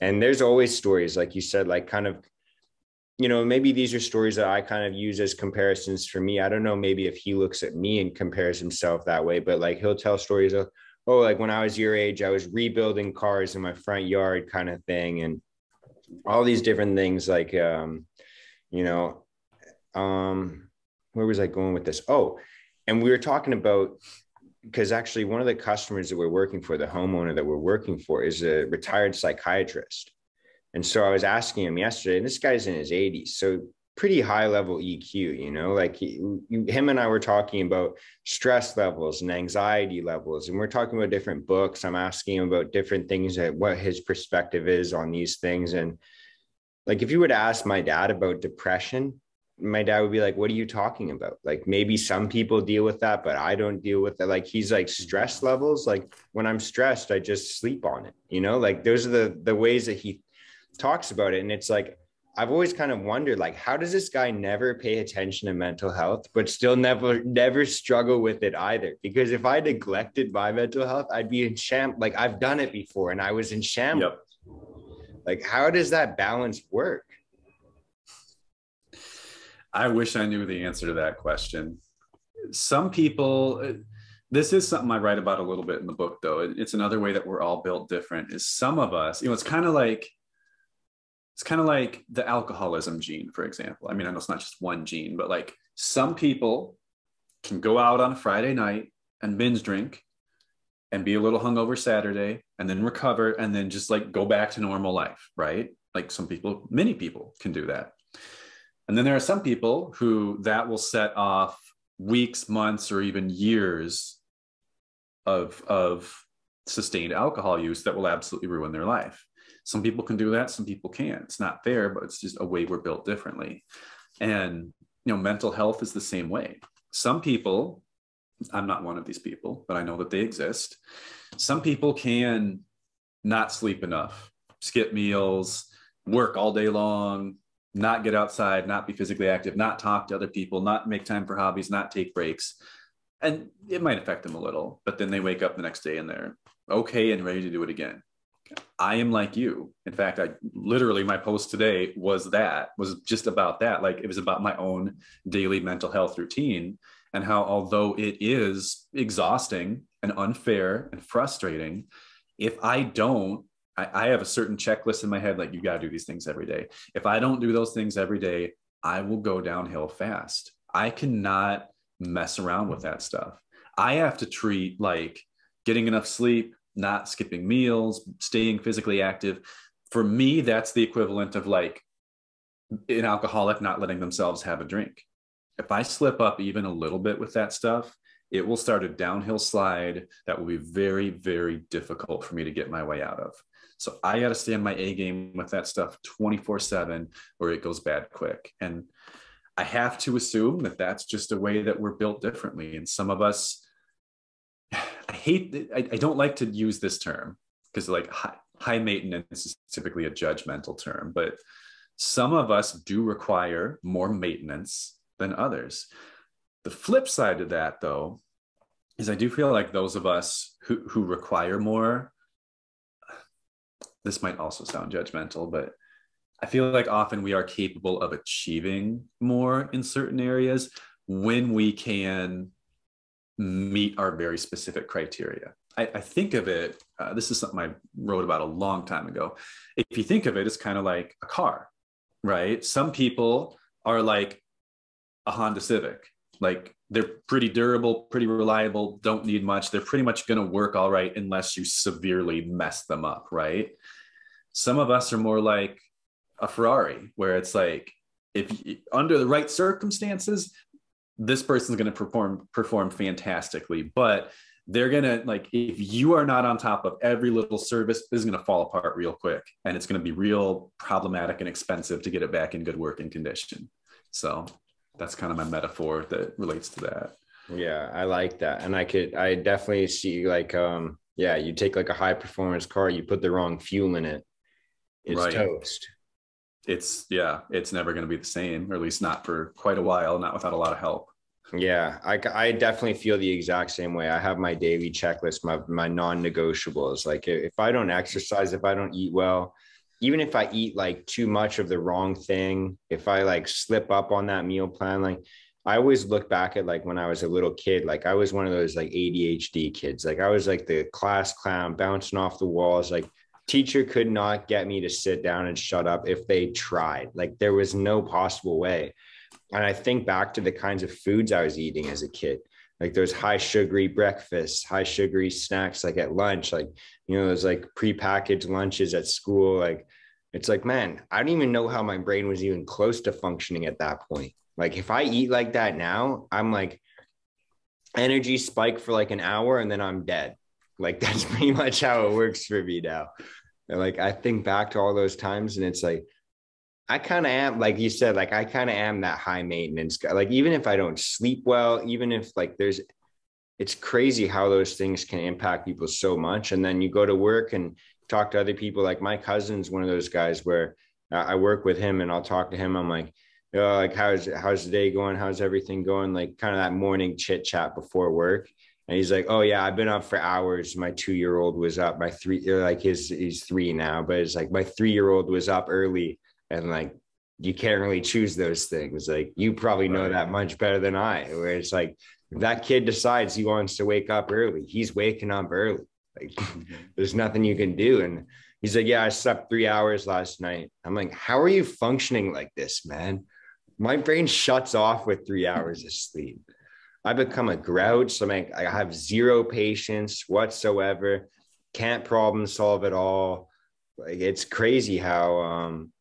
And there's always stories like you said like kind of you know maybe these are stories that i kind of use as comparisons for me. I don't know maybe if he looks at me and compares himself that way but like he'll tell stories of oh like when i was your age i was rebuilding cars in my front yard kind of thing. And all these different things like um you know um where was i going with this? Oh and we were talking about because actually one of the customers that we're working for the homeowner that we're working for is a retired psychiatrist. And so i was asking him yesterday and this guy's in his 80s so pretty high level eq you know like he, him and i were talking about stress levels and anxiety levels and we're talking about different books. I'm asking him about different things that what his perspective is on these things. And like if you were to ask my dad about depression my dad would be like, What are you talking about? Like, maybe some people deal with that, but I don't deal with it. Like, he's like stress mm-hmm. levels. Like, when I'm stressed, I just sleep on it, you know, like those are the, the ways that he talks about it. And it's like, I've always kind of wondered, like, how does this guy never pay attention to mental health, but still never, never struggle with it either? Because if I neglected my mental health, I'd be in sham. Like, I've done it before and I was in shambles. Yep. Like, how does that balance work? I wish I knew the answer to that question. Some people, this is something I write about a little bit in the book, though. It's another way that we're all built different. Is some of us, you know, it's kind of like it's kind of like the alcoholism gene, for example. I mean, I know it's not just one gene, but like some people can go out on a Friday night and binge drink and be a little hungover Saturday and then recover and then just like go back to normal life, right? Like some people, many people can do that. And then there are some people who that will set off weeks, months, or even years of, of sustained alcohol use that will absolutely ruin their life. Some people can do that, some people can't. It's not fair, but it's just a way we're built differently. And you know, mental health is the same way. Some people, I'm not one of these people, but I know that they exist. Some people can not sleep enough, skip meals, work all day long, not get outside, not be physically active, not talk to other people, not make time for hobbies, not take breaks. And it might affect them a little, but then they wake up the next day and they're okay and ready to do it again. I am like you. In fact, I literally my post today was that was just about that. Like it was about my own daily mental health routine and how although it is exhausting and unfair and frustrating, if I don't I, I have a certain checklist in my head like you got to do these things every day. If i don't do those things every day i will go downhill fast. I cannot mess around with that stuff. I have to treat like getting enough sleep not skipping meals staying physically active. For me that's the equivalent of like an alcoholic not letting themselves have a drink. If i slip up even a little bit with that stuff it will start a downhill slide that will be very very difficult for me to get my way out of so I got to stay on my A game with that stuff 24 7 or it goes bad quick. And I have to assume that that's just a way that we're built differently. And some of us, [SIGHS] I hate, I, I don't like to use this term because like high, high maintenance is typically a judgmental term, but some of us do require more maintenance than others. The flip side of that, though, is I do feel like those of us who, who require more this might also sound judgmental, but I feel like often we are capable of achieving more in certain areas when we can meet our very specific criteria. I, I think of it, uh, this is something I wrote about a long time ago. If you think of it, it's kind of like a car, right? Some people are like a Honda Civic, like they're pretty durable, pretty reliable, don't need much. They're pretty much going to work all right unless you severely mess them up, right? Some of us are more like a Ferrari, where it's like if under the right circumstances, this person's going to perform perform fantastically, but they're gonna like if you are not on top of every little service this is gonna fall apart real quick and it's gonna be real problematic and expensive to get it back in good working condition so that's kind of my metaphor that relates to that. Yeah i like that. And i could i definitely see like um yeah you take like a high performance car you put the wrong fuel in it it's right. toast. It's yeah it's never going to be the same or at least not for quite a while not without a lot of help. Yeah i, I definitely feel the exact same way. I have my daily checklist my, my non-negotiables. Like if i don't exercise if i don't eat well even if I eat like too much of the wrong thing, if I like slip up on that meal plan, like I always look back at like when I was a little kid, like I was one of those like ADHD kids. Like I was like the class clown bouncing off the walls, like teacher could not get me to sit down and shut up if they tried. Like there was no possible way. And I think back to the kinds of foods I was eating as a kid. Like those high sugary breakfasts, high sugary snacks, like at lunch, like, you know, those like prepackaged lunches at school. Like, it's like, man, I don't even know how my brain was even close to functioning at that point. Like, if I eat like that now, I'm like, energy spike for like an hour and then I'm dead. Like, [LAUGHS] that's pretty much how it works for me now. And like, I think back to all those times and it's like, I kind of am, like you said, like I kind of am that high maintenance guy. Like even if I don't sleep well, even if like there's, it's crazy how those things can impact people so much. And then you go to work and talk to other people. Like my cousin's one of those guys where I work with him and I'll talk to him. I'm like, oh, like how's how's the day going? How's everything going? Like kind of that morning chit chat before work. And he's like, "Oh yeah, I've been up for hours. My two year old was up. My three, uh, like his, he's three now, but it's like my three year old was up early and like you can't really choose those things. Like you probably know that much better than I. Where it's like if that kid decides he wants to wake up early, he's waking up early. Like mm-hmm. there's nothing you can do. And he's like, Yeah, I slept three hours last night. I'm like, How are you functioning like this, man? My brain shuts off with three hours of sleep. I become a grouch. I'm like, I have zero patience whatsoever. Can't problem solve at all. Like it's crazy how um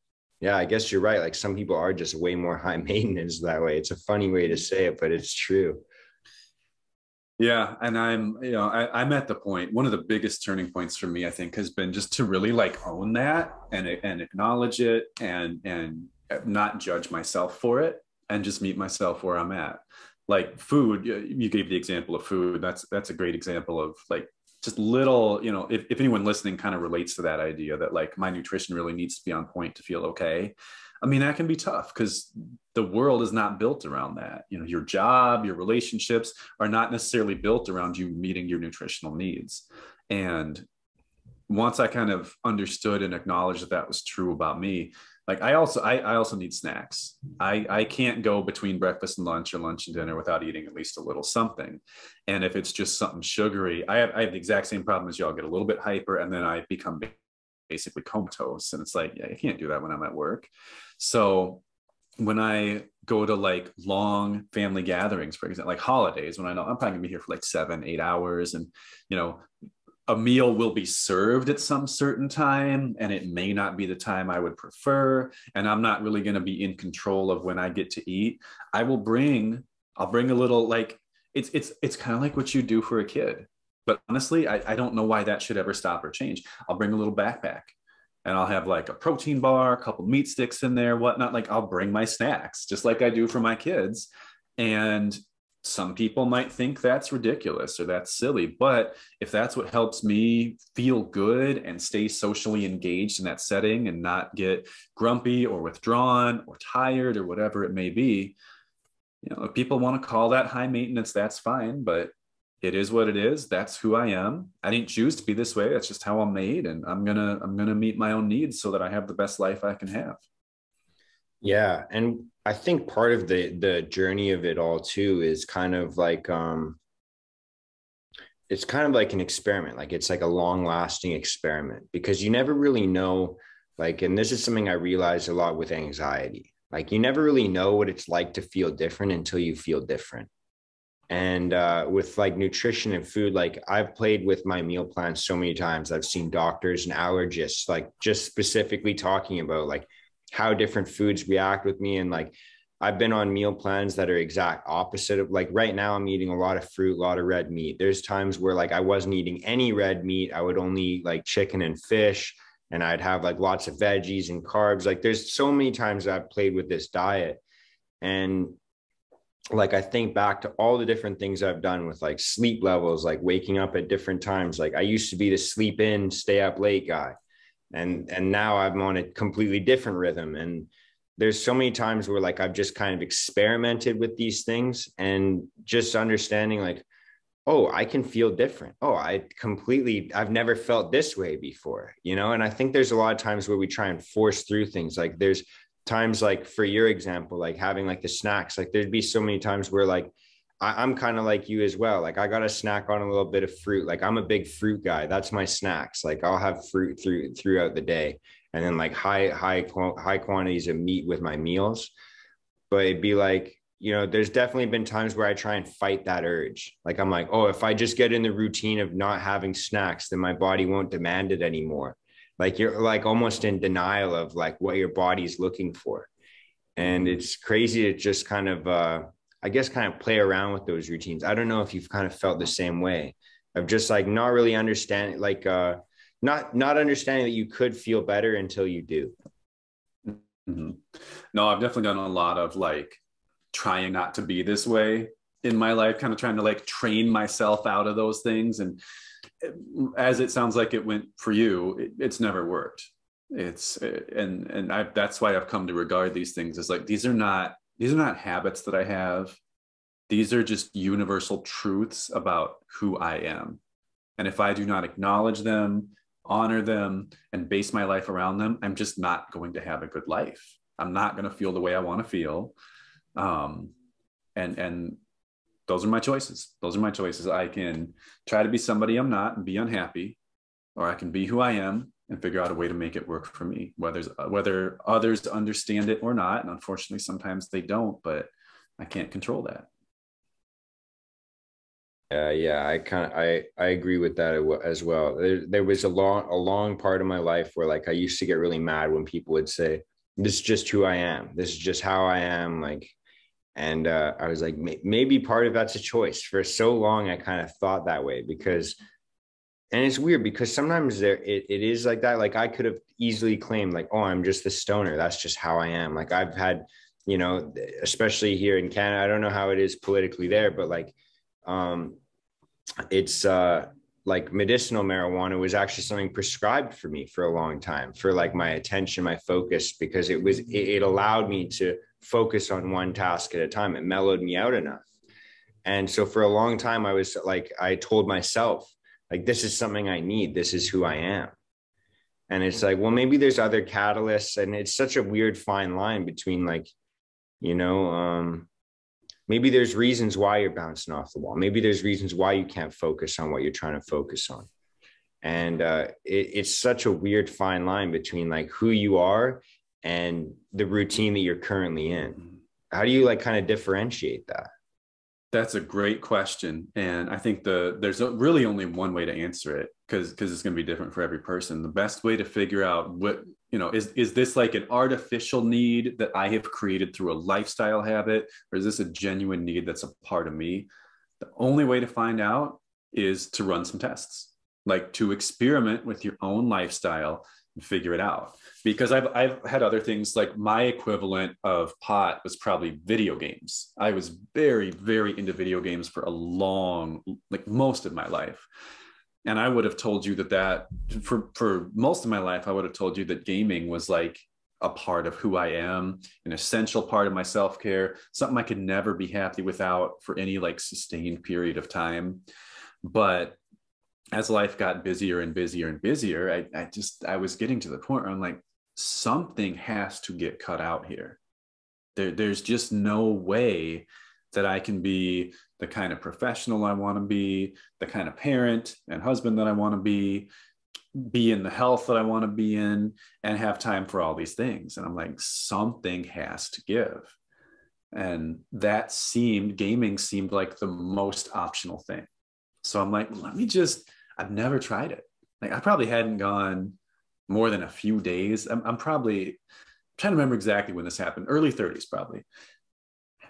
yeah, I guess you're right. Like some people are just way more high [LAUGHS] maintenance that way. It's a funny way to say it, but it's true. Yeah. And I'm, you know, I, am at the point. one of the biggest turning points for me, I think, has been just to really like own that and, and acknowledge it and, and not judge myself for it and just meet myself where I'm at. Like food, you gave the example of food. That's, that's a great example of like just little, you know, if, if anyone listening kind of relates to that idea that like my nutrition really needs to be on point to feel okay. I mean, that can be tough because the world is not built around that. You know, your job, your relationships are not necessarily built around you meeting your nutritional needs. And once I kind of understood and acknowledged that that was true about me, like I also I, I also need snacks. I I can't go between breakfast and lunch or lunch and dinner without eating at least a little something. And if it's just something sugary, I have I have the exact same problem as y'all. Get a little bit hyper and then I become basically comatose. And it's like, yeah, I can't do that when I'm at work. So when I go to like long family gatherings, for example, like holidays, when I know I'm probably gonna be here for like seven, eight hours, and you know, a meal will be served at some certain time and it may not be the time I would prefer and I'm not really to be in control of when I get to eat I will bring I'll bring a little like it's it's it's kind of like what you do for a kid. But honestly I, I don't know why that should ever stop or change. I'll bring a little backpack and I'll have like a protein bar a couple meat sticks in there whatnot like I'll bring my snacks just like I do for my kids. And some people might think that's ridiculous or that's silly but if that's what helps me feel good and stay socially engaged in that setting and not get grumpy or withdrawn or tired or whatever it may be you know if people want to call that high maintenance that's fine but it is what it is. That's who i am. I didn't choose to be this way. That's just how i'm made and i'm gonna i'm gonna meet my own needs so that i have the best life i can have. Yeah and I think part of the the journey of it all too is kind of like um it's kind of like an experiment. Like it's like a long lasting experiment because you never really know like and this is something I realized a lot with anxiety. Like you never really know what it's like to feel different until you feel different and uh, with like nutrition and food like i've played with my meal plan so many times i've seen doctors and allergists like just specifically talking about like how different foods react with me and like I've been on meal plans that are exact opposite of like right now I'm eating a lot of fruit, a lot of red meat. There's times where like I wasn't eating any red meat. I would only eat like chicken and fish and I'd have like lots of veggies and carbs. Like there's so many times I've played with this diet and like I think back to all the different things I've done with like sleep levels, like waking up at different times. Like I used to be the sleep in, stay up late guy. And and now i'm on a completely different rhythm. And there's so many times where like i've just kind of experimented with these things and just understanding like oh i can feel different. Oh i completely i've never felt this way before you know? And i think there's a lot of times where we try and force through things. Like there's times like for your example like having like the snacks like there'd be so many times where like I, am kind of like you as well. Like I got to snack on a little bit of fruit. Like I'm a big fruit guy. That's my snacks. Like I'll have fruit through throughout the day, and then like high high high quantities of meat with my meals. But it'd be like you know, there's definitely been times where I try and fight that urge. Like I'm like, oh, if I just get in the routine of not having snacks, then my body won't demand it anymore. Like you're like almost in denial of like what your body's looking for. And it's crazy to just kind of uh I guess kind of play around with those routines. I don't know if you've kind of felt the same way of just like not really understanding, like uh, not not understanding that you could feel better until you do. Mm-hmm. No, I've definitely done a lot of like trying not to be this way in my life, kind of trying to like train myself out of those things. And as it sounds like it went for you, it, it's never worked. It's and and I that's why I've come to regard these things as like these are not these are not habits that I have. These are just universal truths about who I am. And if I do not acknowledge them, honor them, and base my life around them, I'm just not going to have a good life. I'm not going to feel the way I want to feel. Um, and and those are my choices. Those are my choices. I can try to be somebody I'm not and be unhappy, or I can be who I am and figure out a way to make it work for me whether whether others understand it or not. And unfortunately sometimes they don't but i can't control that. Uh, yeah i kind of i i agree with that as well. There, there was a long a long part of my life where like i used to get really mad when people would say this is just who i am. This is just how i am. Like and uh, i was like maybe part of that's a choice. For so long i kind of thought that way because and it's weird because sometimes there it, it is like that. Like i could have easily claimed like oh i'm just the stoner. That's just how i am. Like i've had you know especially here in canada i don't know how it is politically there but like um it's uh like medicinal marijuana was actually something prescribed for me for a long time for like my attention my focus because it was it, it allowed me to focus on one task at a time. It mellowed me out enough. And so for a long time i was like i told myself like this is something i need. This is who i am. And it's like well maybe there's other catalysts. And it's such a weird fine line between like you know um maybe there's reasons why you're bouncing off the wall. Maybe there's reasons why you can't focus on what you're trying to focus on. And uh, it, it's such a weird fine line between like who you are and the routine that you're currently in mm-hmm. how do you like kind of differentiate that that's a great question, and I think the there's really only one way to answer it because because it's going to be different for every person. The best way to figure out what you know is is this like an artificial need that I have created through a lifestyle habit, or is this a genuine need that's a part of me? The only way to find out is to run some tests, like to experiment with your own lifestyle figure it out because I've I've had other things like my equivalent of pot was probably video games. I was very very into video games for a long like most of my life. And I would have told you that that for for most of my life I would have told you that gaming was like a part of who I am, an essential part of my self-care, something I could never be happy without for any like sustained period of time. But as life got busier and busier and busier, I, I just I was getting to the point where I'm like, something has to get cut out here. There, there's just no way that I can be the kind of professional I want to be, the kind of parent and husband that I want to be, be in the health that I want to be in, and have time for all these things. And I'm like, something has to give. And that seemed, gaming seemed like the most optional thing. So I'm like, let me just, I've never tried it. Like I probably hadn't gone more than a few days. I'm, I'm probably I'm trying to remember exactly when this happened. Early 30s, probably,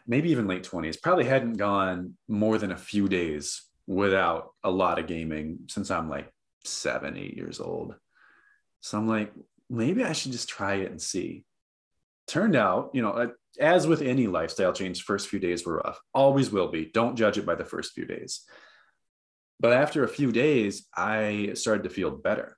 maybe even late 20s. Probably hadn't gone more than a few days without a lot of gaming since I'm like seven, eight years old. So I'm like, maybe I should just try it and see. Turned out, you know, uh, as with any lifestyle change, first few days were rough. Always will be. Don't judge it by the first few days. But after a few days, I started to feel better.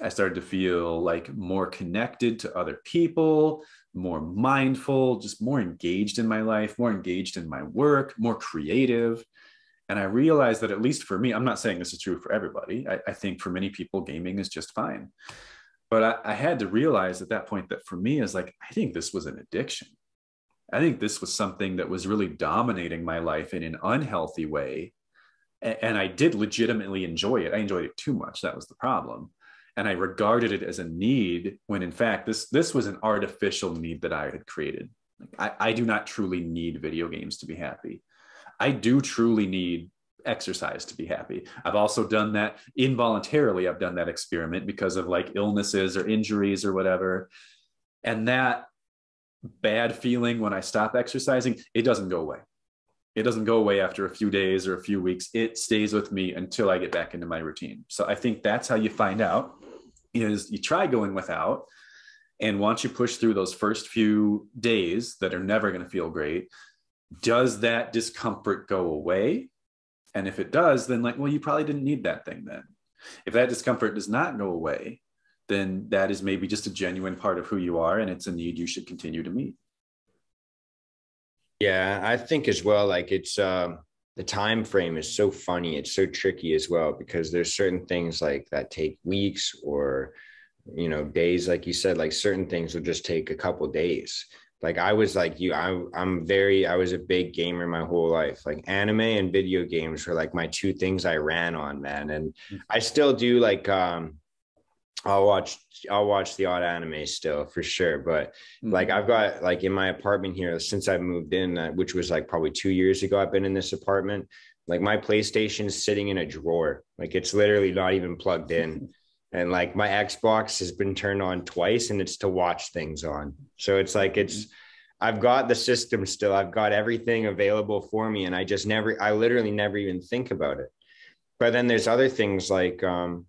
I started to feel like more connected to other people, more mindful, just more engaged in my life, more engaged in my work, more creative. And I realized that, at least for me, I'm not saying this is true for everybody. I, I think for many people, gaming is just fine. But I, I had to realize at that point that for me, is like, I think this was an addiction. I think this was something that was really dominating my life in an unhealthy way. And I did legitimately enjoy it. I enjoyed it too much. That was the problem. And I regarded it as a need when in fact this this was an artificial need that I had created. Like I, I do not truly need video games to be happy. I do truly need exercise to be happy. I've also done that involuntarily. I've done that experiment because of like illnesses or injuries or whatever. And that bad feeling when I stop exercising, it doesn't go away. It doesn't go away after a few days or a few weeks. It stays with me until I get back into my routine. So I think that's how you find out is you try going without and once you push through those first few days that are never going to feel great, does that discomfort go away? And if it does, then like, well, you probably didn't need that thing then. If that discomfort does not go away, then that is maybe just a genuine part of who you are and it's a need you should continue to meet. Yeah, I think as well, like it's um the time frame is so funny, it's so tricky as well, because there's certain things like that take weeks or you know days like you said like certain things will just take a couple days like i was like you I, i'm very i was a big gamer my whole life like anime and video games were like my two things i ran on man and mm-hmm. i still do like um i'll watch i'll watch the odd anime still for sure but mm-hmm. like i've got like in my apartment here since i moved in uh, which was like probably two years ago i've been in this apartment like my playstation is sitting in a drawer. Like it's literally not even plugged in. [LAUGHS] And like my xbox has been turned on twice and it's to watch things on. So it's like it's i've got the system still. I've got everything available for me and i just never i literally never even think about it. But then there's other things like um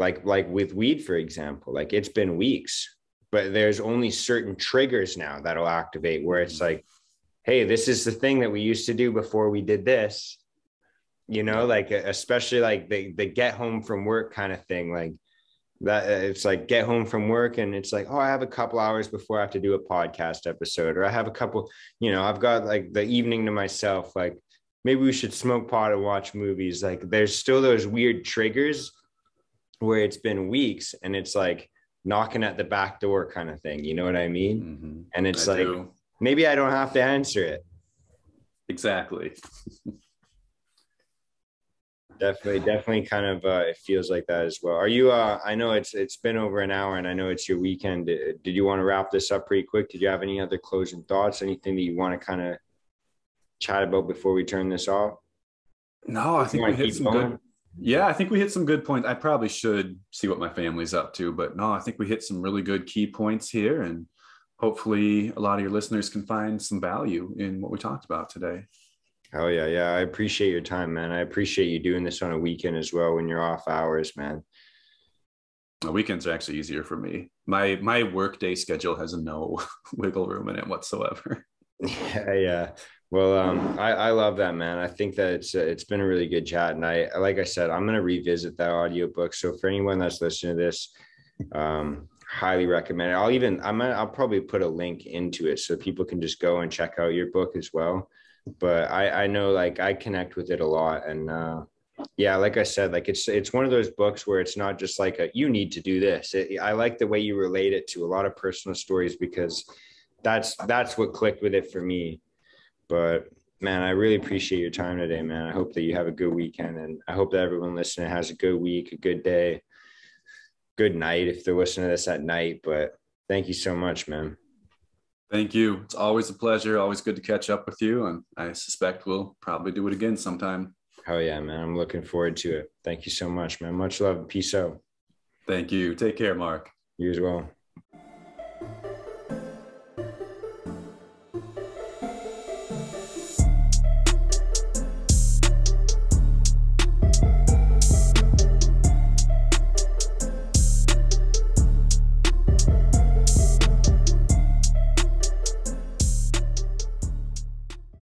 like like with weed for example like it's been weeks but there's only certain triggers now that'll activate where it's like hey this is the thing that we used to do before we did this you know like especially like the the get home from work kind of thing like that uh, it's like get home from work and it's like oh i have a couple hours before i have to do a podcast episode or i have a couple you know i've got like the evening to myself like maybe we should smoke pot and watch movies like there's still those weird triggers where it's been weeks and it's like knocking at the back door kind of thing you know what i mean? Mm-hmm. and it's I like do. maybe i don't have to answer it. Exactly. [LAUGHS] Definitely definitely kind of uh, it feels like that as well. Are you uh i know it's it's been over an hour and i know it's your weekend. Did, you want to wrap this up pretty quick? Did you have any other closing thoughts? Anything that you want to kind of chat about before we turn this off? No i think we hit some going? good yeah i think we hit some good points i probably should see what my family's up to but no i think we hit some really good key points here and hopefully a lot of your listeners can find some value in what we talked about today Oh yeah, yeah. I appreciate your time, man. I appreciate you doing this on a weekend as well when you're off hours, man. The weekends are actually easier for me. My my workday schedule has no [LAUGHS] wiggle room in it whatsoever. [LAUGHS] Yeah, yeah. Well, um, I, I love that, man. I think that it's uh, it's been a really good chat, and I like I said, I'm gonna revisit that audiobook. So for anyone that's listening to this, um, highly recommend it. I'll even I'm gonna, I'll probably put a link into it so people can just go and check out your book as well but I I know like I connect with it a lot and uh yeah like I said like it's it's one of those books where it's not just like a you need to do this it, I like the way you relate it to a lot of personal stories because that's that's what clicked with it for me but man I really appreciate your time today man I hope that you have a good weekend and I hope that everyone listening has a good week a good day good night if they're listening to this at night but thank you so much man Thank you. It's always a pleasure. Always good to catch up with you. And I suspect we'll probably do it again sometime. Oh, yeah, man. I'm looking forward to it. Thank you so much, man. Much love. Peace out. Thank you. Take care, Mark. You as well.